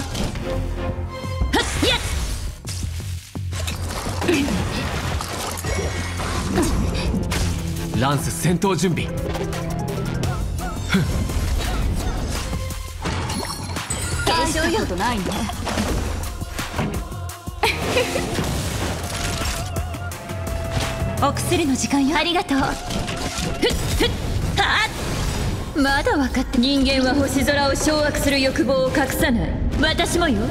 やっ。ランス戦闘準備継承よことないね お薬の時間よ。ありがとう。ふっふっはっ。まだ分かって人間は星空を掌握する欲望を隠さない。私もよ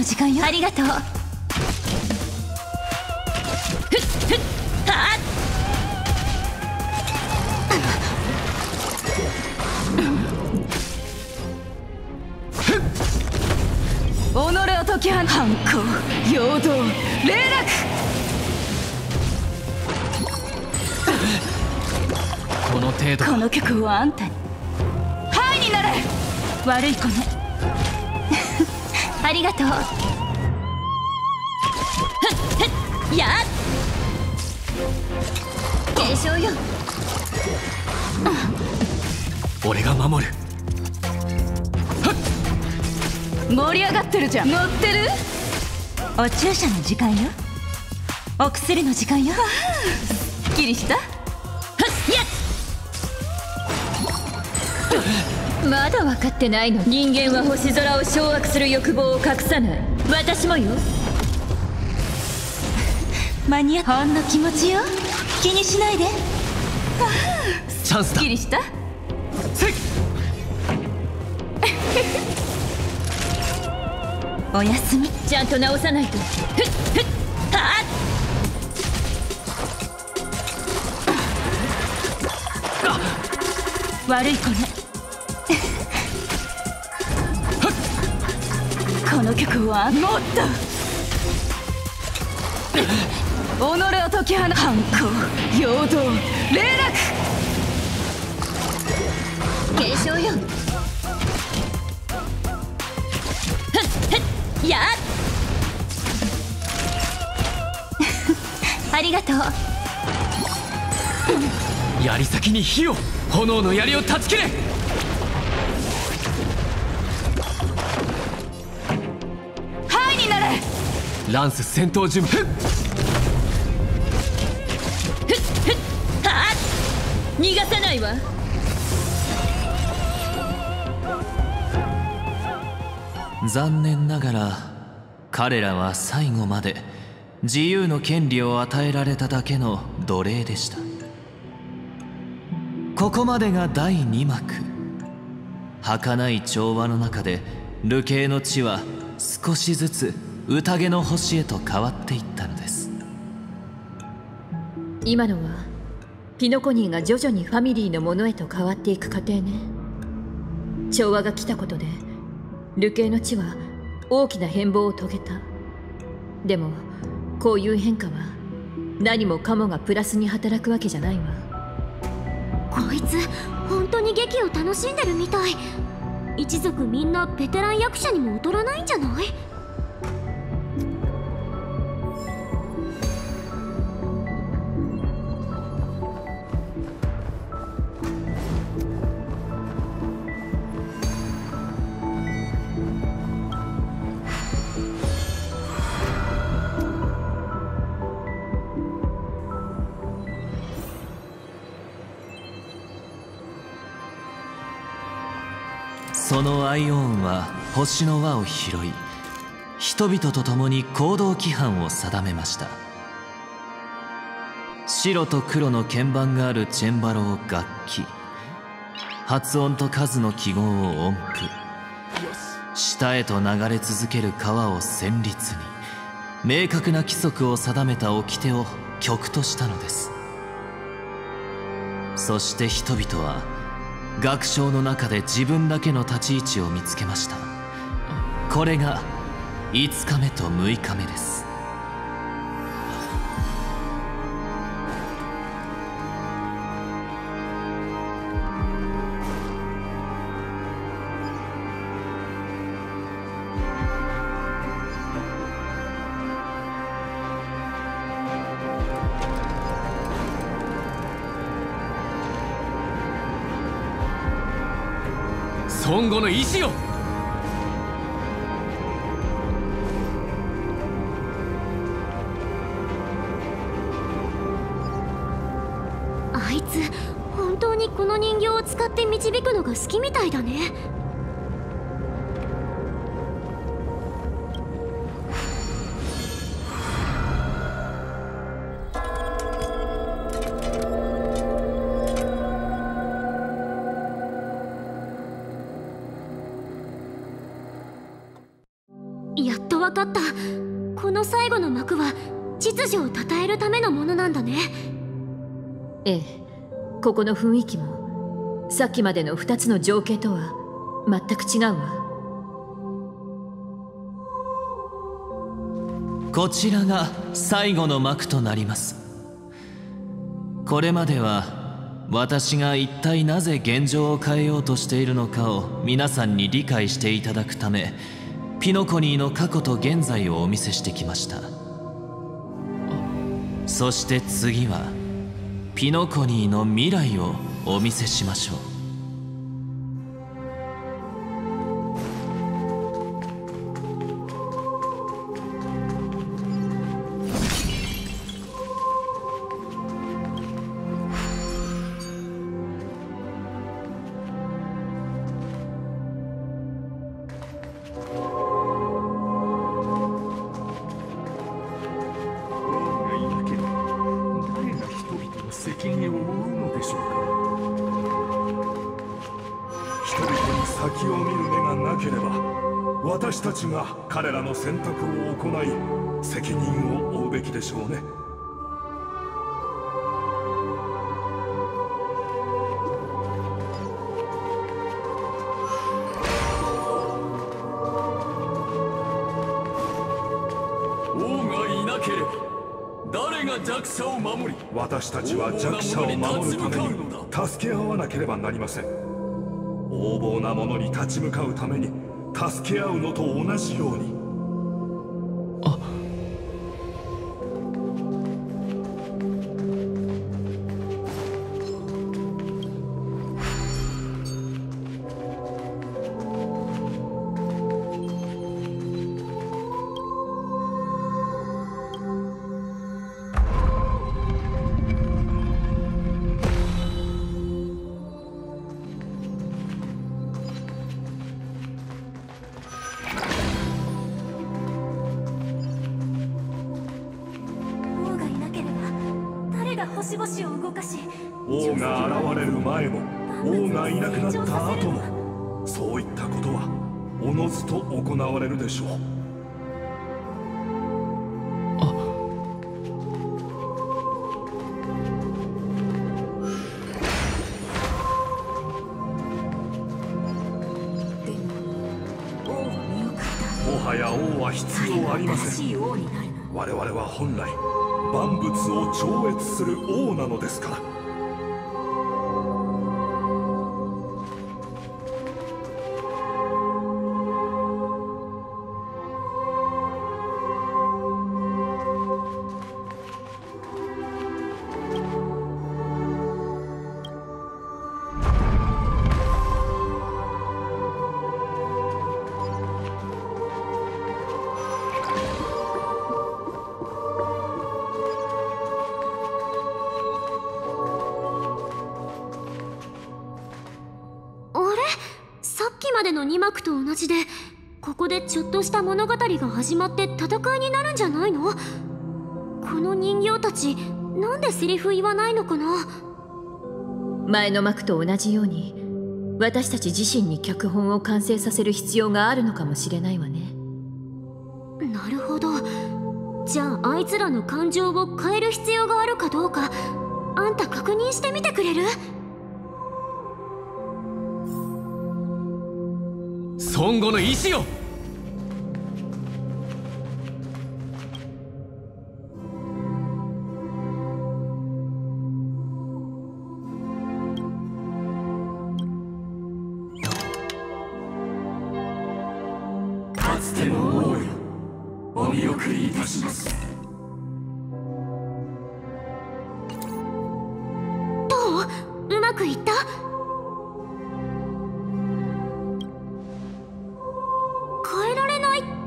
の時間よ。ありがとう。ふっ。ふっ。はっ。己を解き放反抗陽動霊落この程度この曲をあんたにハイになれ悪い子ねありがとう。ふっふっやっ。継承よ。俺が守る。盛り上がってるじゃん。乗ってる？お注射の時間よ。お薬の時間よ。すっきりしたまだ分かってないの人間は星空を掌握する欲望を隠さない。私もよ。間に合ほんの気持ちよ。気にしないで。チャンスだ。すっきりした。せい。おやすみ。ちゃんと直さないと。ふっふっ。はっ。悪い子ねの曲はもっと。己を解き放反抗陽動霊落。継承よ。や。っ ありがとう。槍先に火を炎の槍を断ち切れ。ランス戦闘準備。ふっふっはっ逃がさないわ。残念ながら彼らは最後まで自由の権利を与えられただけの奴隷でした。ここまでが第2幕。儚い調和の中で流刑の地は少しずつ宴の星へと変わっていったのです。今のはピノコニーが徐々にファミリーのものへと変わっていく過程ね。調和が来たことで流刑の地は大きな変貌を遂げた。でもこういう変化は何もかもがプラスに働くわけじゃないわ。こいつ本当に劇を楽しんでるみたい。一族みんなベテラン役者にも劣らないんじゃない？そのアイオーンは星の輪を拾い人々と共に行動規範を定めました。白と黒の鍵盤があるチェンバロを楽器発音と数の記号を音符下へと流れ続ける川を旋律に明確な規則を定めた掟を曲としたのです。そして人々は学章の中で自分だけの立ち位置を見つけました。これが5日目と6日目です。ここの雰囲気もさっきまでの2つの情景とは全く違うわ。こちらが最後の幕となります。これまでは私が一体なぜ現状を変えようとしているのかを皆さんに理解していただくためピノコニーの過去と現在をお見せしてきました。そして次はピノコニーの未来をお見せしましょう。弱者を守り私たちは弱者を守るために助け合わなければなりません。横暴な者に立ち向かうために助け合うのと同じようにでここでちょっとした物語が始まって戦いになるんじゃないの？この人形たちなんでセリフ言わないのかな？前の幕と同じように私たち自身に脚本を完成させる必要があるのかもしれないわね。なるほど。じゃああいつらの感情を変える必要があるかどうかあんた確認してみてくれる？の意志を。かつての王よお見送りいたします。どう？うまくいった？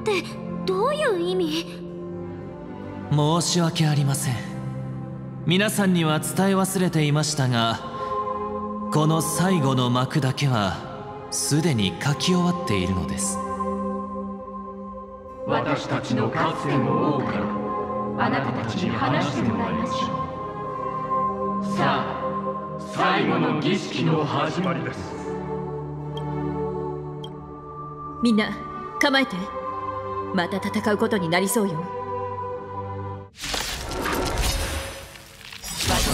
ってどういう意味？申し訳ありません。皆さんには伝え忘れていましたがこの最後の幕だけはすでに書き終わっているのです。私たちのかつての王からあなたたちに話してもらいましょう。さあ最後の儀式の始まりです。みんな構えてまた戦うことになりそうよ。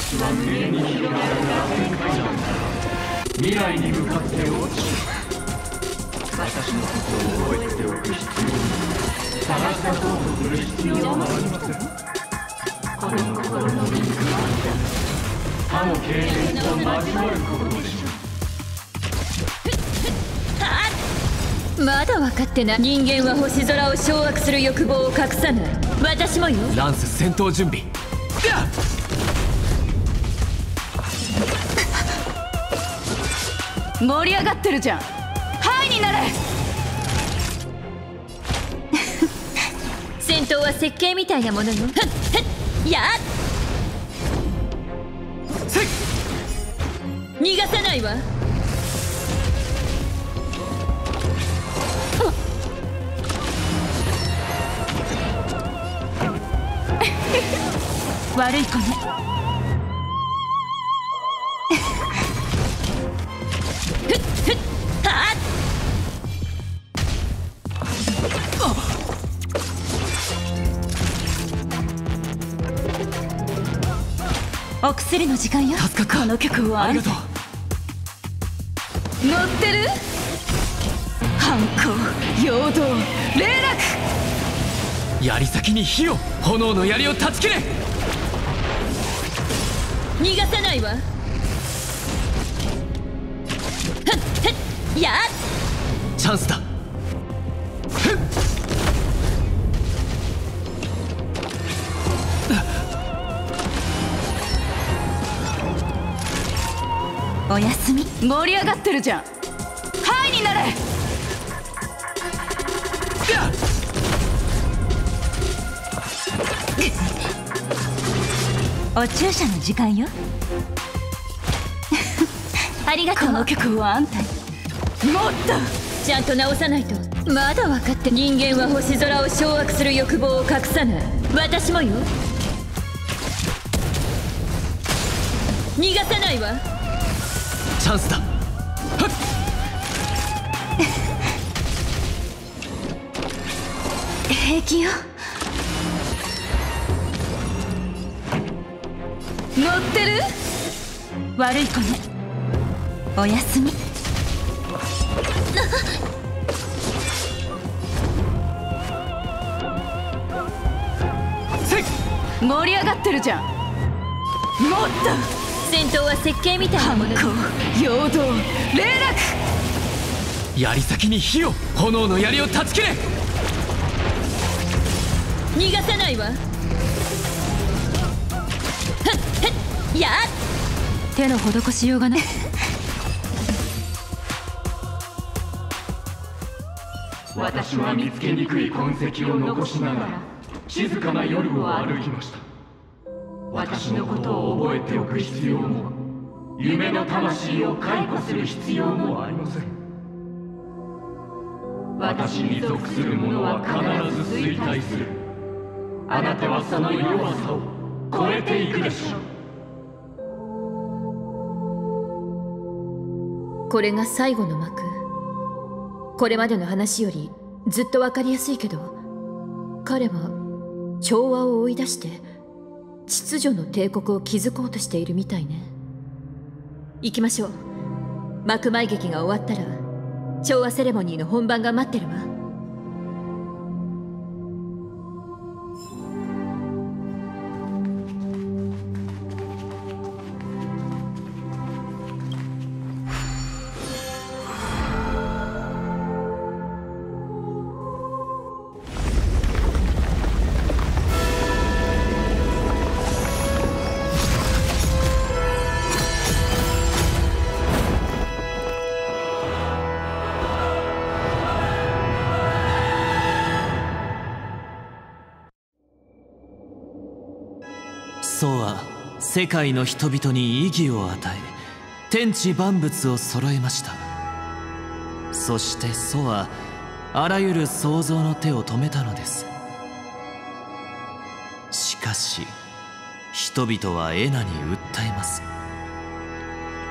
私は無限に広がる螺旋階段から未来に向かって落ち私のことを覚えておく必要に探し出そうとする必要はありませんこの心のリンクは他の経験と交わることでしまだ分かってない。人間は星空を掌握する欲望を隠さない。私もよ。ランス戦闘準備。盛り上がってるじゃん。ハイになれ。戦闘は設計みたいなものよ。やっ。逃がさないわ悪い子ね。薬の時間よ。助かこの曲はありがとう。乗ってる？反抗陽動霊落槍先に火を。炎の槍を断ち切れ逃がさないわ。やっ。チャンスだ。おやすみ。盛り上がってるじゃん。ハイになれお注射の時間よ。ありがとう。この曲はあんたに。もっと。ちゃんと直さないと。まだ分かって人間は星空を掌握する欲望を隠さない。私もよ。逃がさないわ。チャンスだ。平気よ乗ってる？悪い子ね。おやすみ。盛り上がってるじゃん。もっと。戦闘は設計みたいなもの。よ陽動霊落。槍先に火を炎の槍を断ち切れ。逃がさないわやっ。手の施しようがない。私は見つけにくい痕跡を残しながら静かな夜を歩きました。私のことを覚えておく必要も夢の魂を解雇する必要もありません。私に属するものは必ず衰退する。あなたはその弱さを超えていくでしょうこれが最後の幕。これまでの話よりずっと分かりやすいけど彼は調和を追い出して秩序の帝国を築こうとしているみたいね。行きましょう。幕前劇が終わったら調和セレモニーの本番が待ってるわ。世界の人々に意義を与え天地万物を揃えました。そして祖はあらゆる創造の手を止めたのです。しかし人々はエナに訴えます。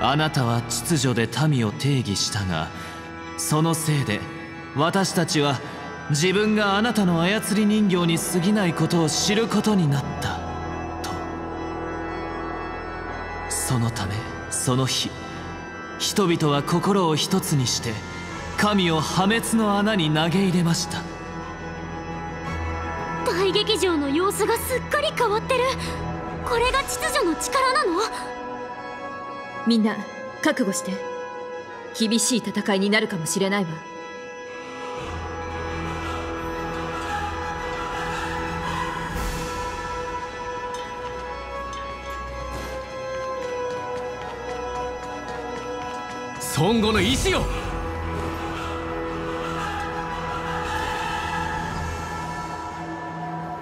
あなたは秩序で民を定義したがそのせいで私たちは自分があなたの操り人形に過ぎないことを知ることになった。そのためその日人々は心を一つにして神を破滅の穴に投げ入れました。大劇場の様子がすっかり変わってる。これが秩序の力なの？みんな覚悟して。厳しい戦いになるかもしれないわ孫悟の意志よ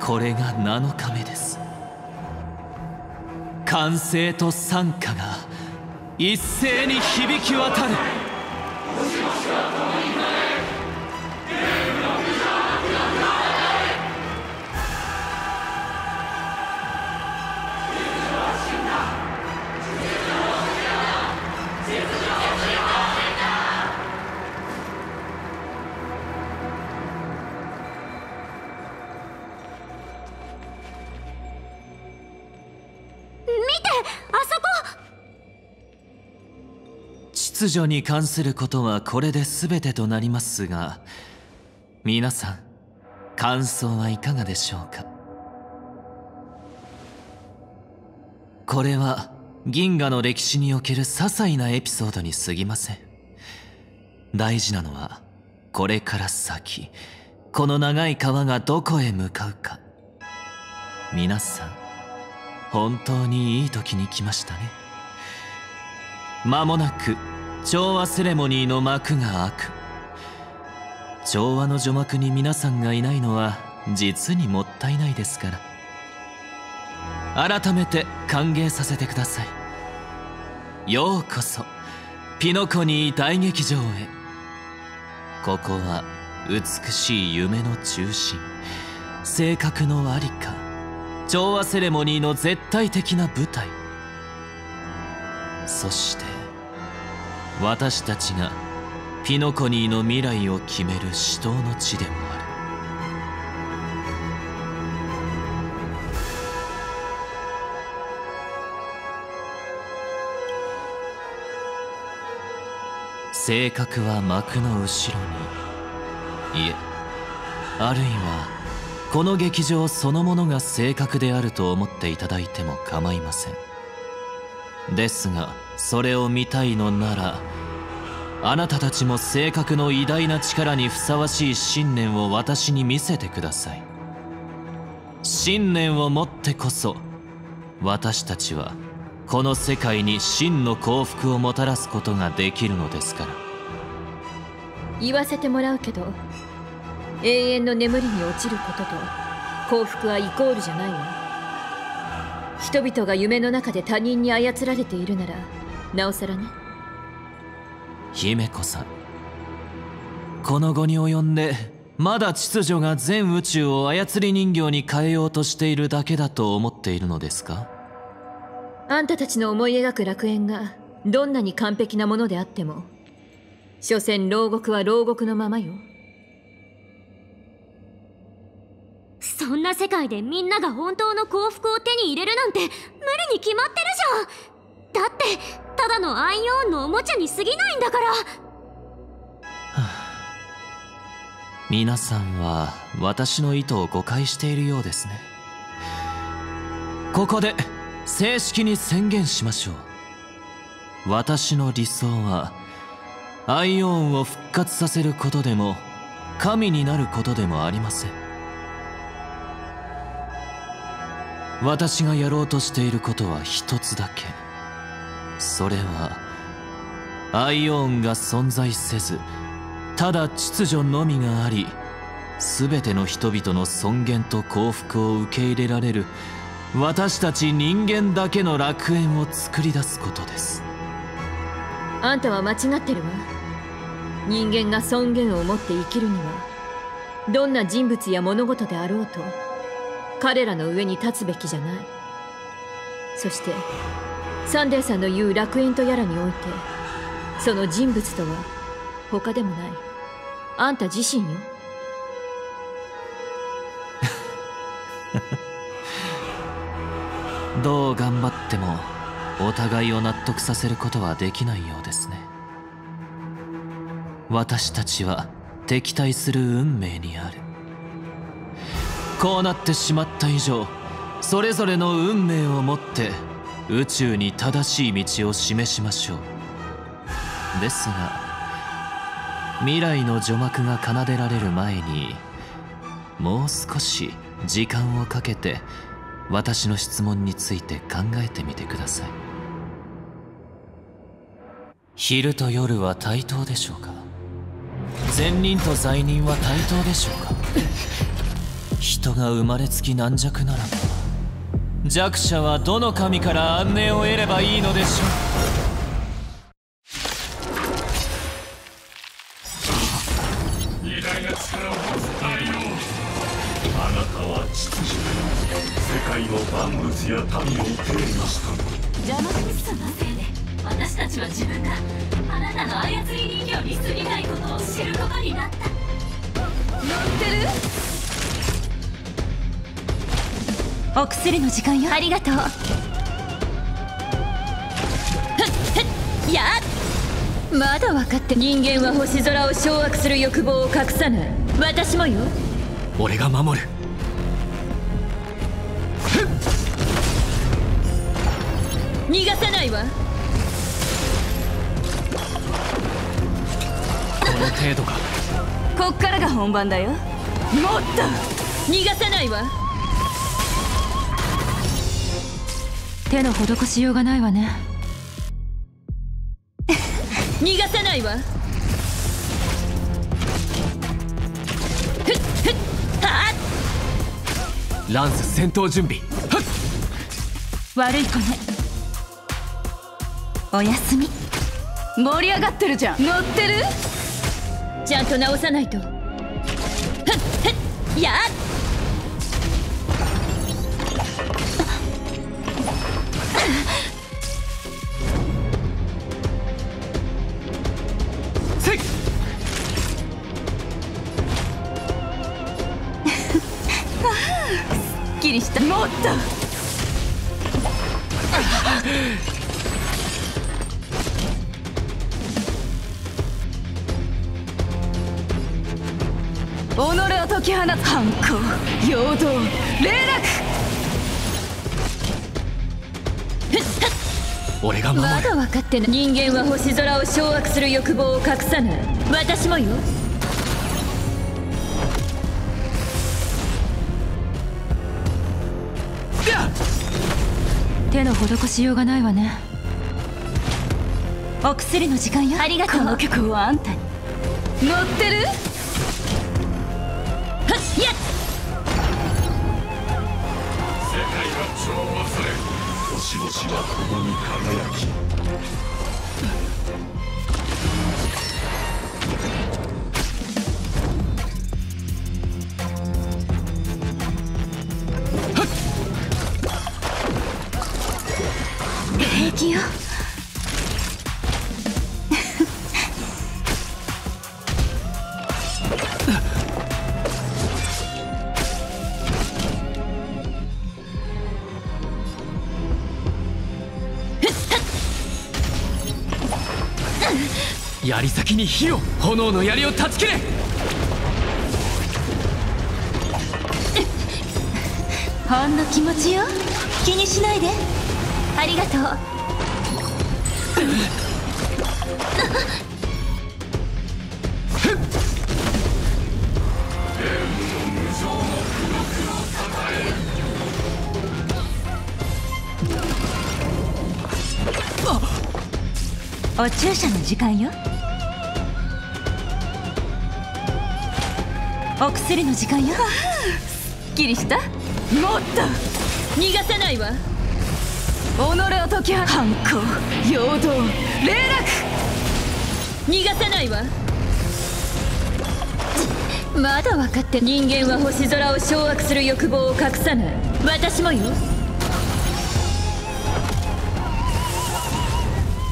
これが7日目です。歓声と賛歌が一斉に響き渡る。秩序に関することはこれで全てとなりますが皆さん感想はいかがでしょうか？これは銀河の歴史における些細なエピソードに過ぎません。大事なのはこれから先この長い川がどこへ向かうか。皆さん本当にいい時に来ましたね。間もなく調和セレモニーの幕が開く。調和の序幕に皆さんがいないのは実にもったいないですから。改めて歓迎させてください。ようこそピノコニー大劇場へ。ここは美しい夢の中心。性格のありか調和セレモニーの絶対的な舞台。そして私たちがピノコニーの未来を決める死闘の地でもある。性格は幕の後ろに。いえあるいはこの劇場そのものが正確であると思っていただいても構いません。ですがそれを見たいのならあなたたちも正確の偉大な力にふさわしい信念を私に見せてください。信念を持ってこそ私たちはこの世界に真の幸福をもたらすことができるのですから。言わせてもらうけど永遠の眠りに落ちることと幸福はイコールじゃないわ。人々が夢の中で他人に操られているならなおさらね。姫子さん。この後に及んでまだ秩序が全宇宙を操り人形に変えようとしているだけだと思っているのですか？あんたたちの思い描く楽園がどんなに完璧なものであっても所詮牢獄は牢獄のままよ。そんな世界でみんなが本当の幸福を手に入れるなんて無理に決まってるじゃん。だってただのアイオーンのおもちゃに過ぎないんだから。皆さんは私の意図を誤解しているようですね。ここで正式に宣言しましょう。私の理想はアイオーンを復活させることでも神になることでもありません。私がやろうとしていることは一つだけ。それはアイオーンが存在せずただ秩序のみがあり全ての人々の尊厳と幸福を受け入れられる私たち人間だけの楽園を作り出すことです。あんたは間違ってるわ。人間が尊厳を持って生きるにはどんな人物や物事であろうと彼らの上に立つべきじゃない。そしてサンデーさんの言う楽園とやらにおいてその人物とは他でもない。あんた自身よ。どう頑張ってもお互いを納得させることはできないようですね。私たちは敵対する運命にある。こうなってしまった以上それぞれの運命をもって宇宙に正しい道を示しましょう。ですが未来の序幕が奏でられる前にもう少し時間をかけて私の質問について考えてみてください。昼と夜は対等でしょうか？善人と罪人は対等でしょうか？人が生まれつき軟弱ならば弱者はどの神から安寧を得ればいいのでしょ偉大な力を持つ大王あなたは秩序世界の万物や民を定義した。の邪魔す人のせいで私たちは自分があなたの操り人形に過ぎないことを知ることになった。乗ってる？お薬の時間よ。ありがとう。やっ。まだ分かって人間は星空を掌握する欲望を隠さない。私もよ。俺が守る。逃がさないわ。この程度か。こっからが本番だよ。もっと。逃がさないわ手の施しようがないわね。逃がさないわ。ふっふっはっ。ランス戦闘準備。悪い子ね。おやすみ。盛り上がってるじゃん。乗ってる？ちゃんと直さないと。ふっふっやっ反抗陽動霊落俺が守るまだ分かってない。人間は星空を掌握する欲望を隠さない私もよ。手の施しようがないわね。お薬の時間よ。ありがとう。この曲はあんたに。乗ってる？はここに輝きに火を炎の槍を断ち切れ。ほんの気持ちよ。気にしないで。ありがとう。お注射の時間よ。お薬の時間よ。すっきりした。もっと逃がさないわ。己を解き放反抗。陽動。霊落逃がさないわ。ちまだ分かって人間は星空を掌握する欲望を隠さない。私もよ。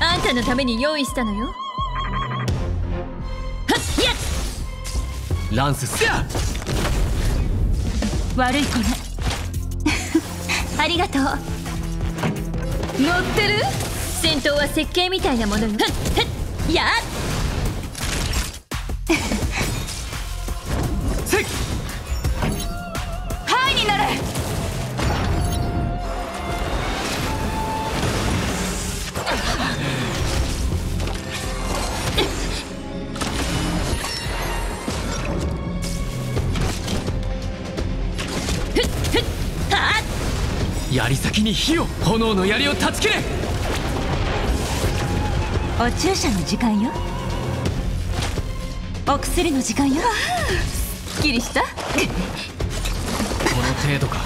あんたのために用意したのよランスス。悪い子ね。ありがとう。乗ってる？戦闘は設計みたいなもの。よふっふっやっ火を炎の槍を断ち切れ。お注射の時間よ。お薬の時間よ。すっきりした。この程度か。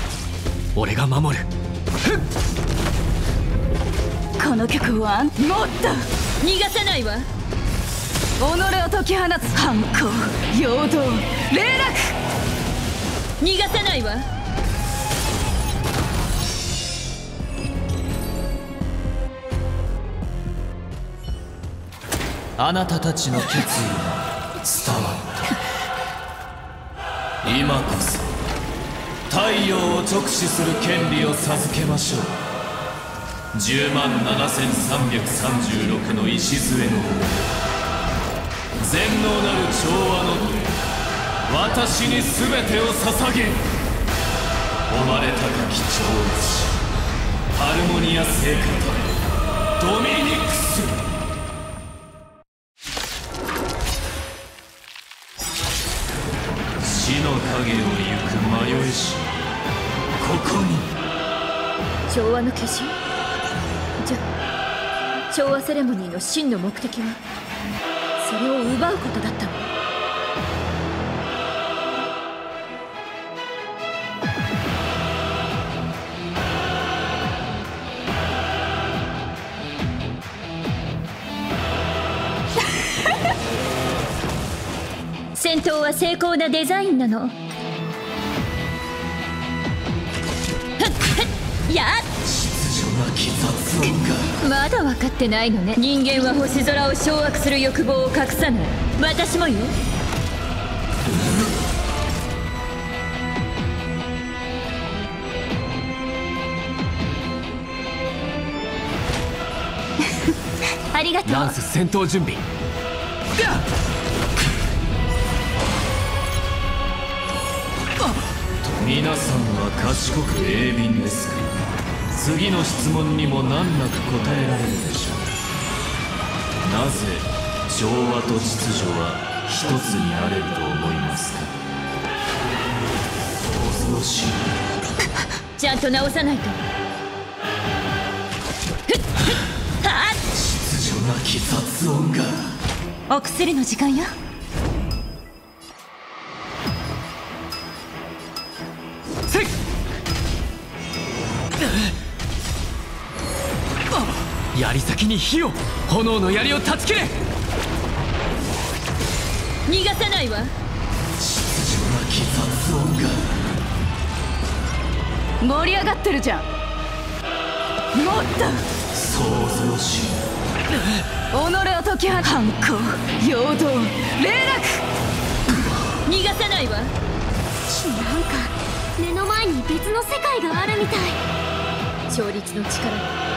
俺が守る。この曲はもっと逃がさないわ。己を解き放つ反抗陽動霊落。逃がさないわあなたたちの決意が伝わった。今こそ太陽を直視する権利を授けましょう10万7336の礎の全能なる調和の部私に全てを捧げ誉れ高き長子ハルモニア聖歌ドミニクス影を行く迷いしここに。調和の化身？じゃ調和セレモニーの真の目的は？それを奪うことだったの？戦闘は精巧なデザインなの。やっ。秩序なき雑音がまだ分かってないのね。人間は星空を掌握する欲望を隠さない。私もよありがとう。ランス戦闘準備。皆さんは賢く鋭敏ですか？ら次の質問にも難なく答えられるでしょう。なぜ調和と秩序は一つになれると思いますか？恐ろしい。ちゃんと直さないと。秩序なき雑音が。お薬の時間よに火を炎の槍を断ち切れ。逃がさないわ。秩序なき雑音が。盛り上がってるじゃん。もっと。そう恐ろしい己を解き放反抗。陽動。霊落。逃がさないわ。なんか目の前に別の世界があるみたい。勝率の力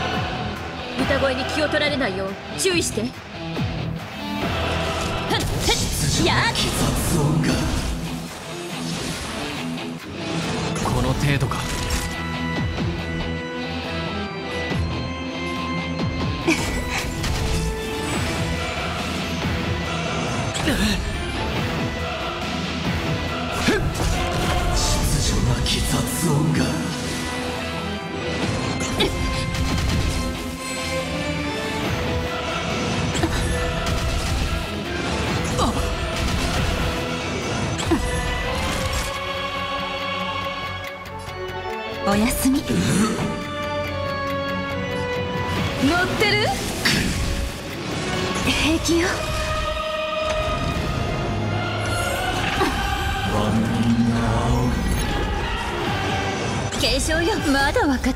歌声に気を取られないよう注意して。やっ。雑音が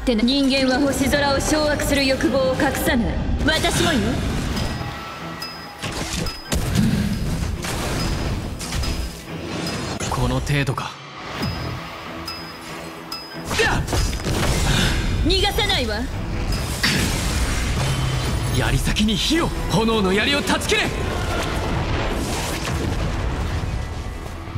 ってな。い人間は星空を掌握する欲望を隠さない私もよ。この程度か。逃がさないわ。槍先に火を。炎の槍を断ち切れ。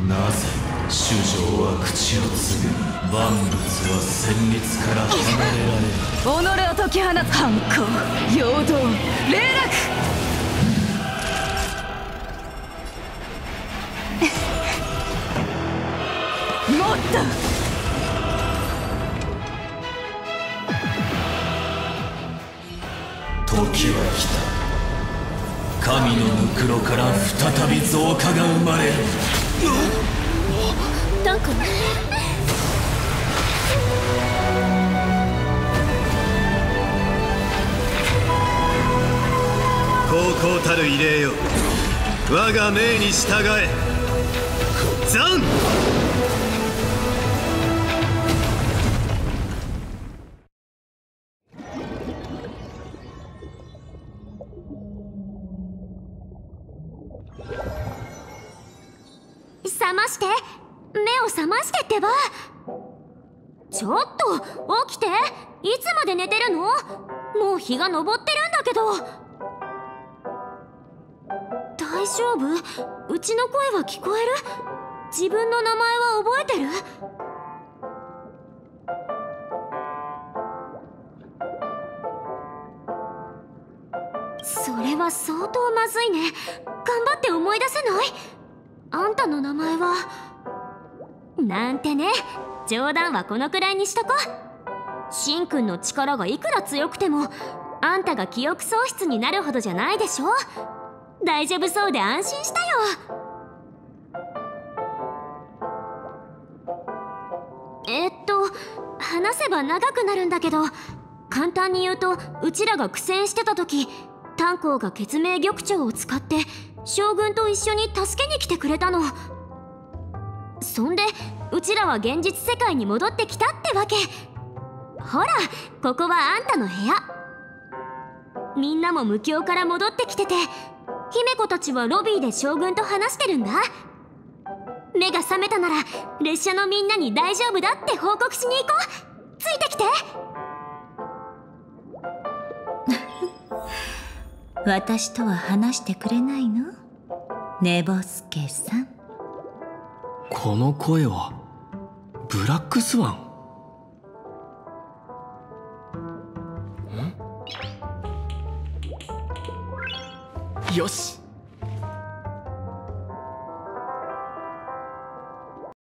なぜ？主情は口を継ぐ。万物は旋律から離れられる。己を解き放つ反抗陽動霊落 もっと。時は来た。神のムクロから再び増加が生まれるダン君高校たる異例よ。我が命に従え。残。ちょっと起きて。いつまで寝てるの？もう日が昇ってるんだけど。大丈夫？うちの声は聞こえる？自分の名前は覚えてる？それは相当まずいね。頑張って思い出せない？あんたの名前は？なんてね。冗談はこのくらいにしとこ。しんくんの力がいくら強くてもあんたが記憶喪失になるほどじゃないでしょ。大丈夫そうで安心したよ。えっと話せば長くなるんだけど簡単に言うとうちらが苦戦してた時炭鉱が血明玉蝶を使って将軍と一緒に助けに来てくれたの。そんでうちらは現実世界に戻ってきたってわけ。ほらここはあんたの部屋。みんなも無境から戻ってきてて姫子たちはロビーで将軍と話してるんだ。目が覚めたなら列車のみんなに大丈夫だって報告しに行こう。ついてきて。私とは話してくれないの？寝ぼすけさん。この声はブラックスワン？よし。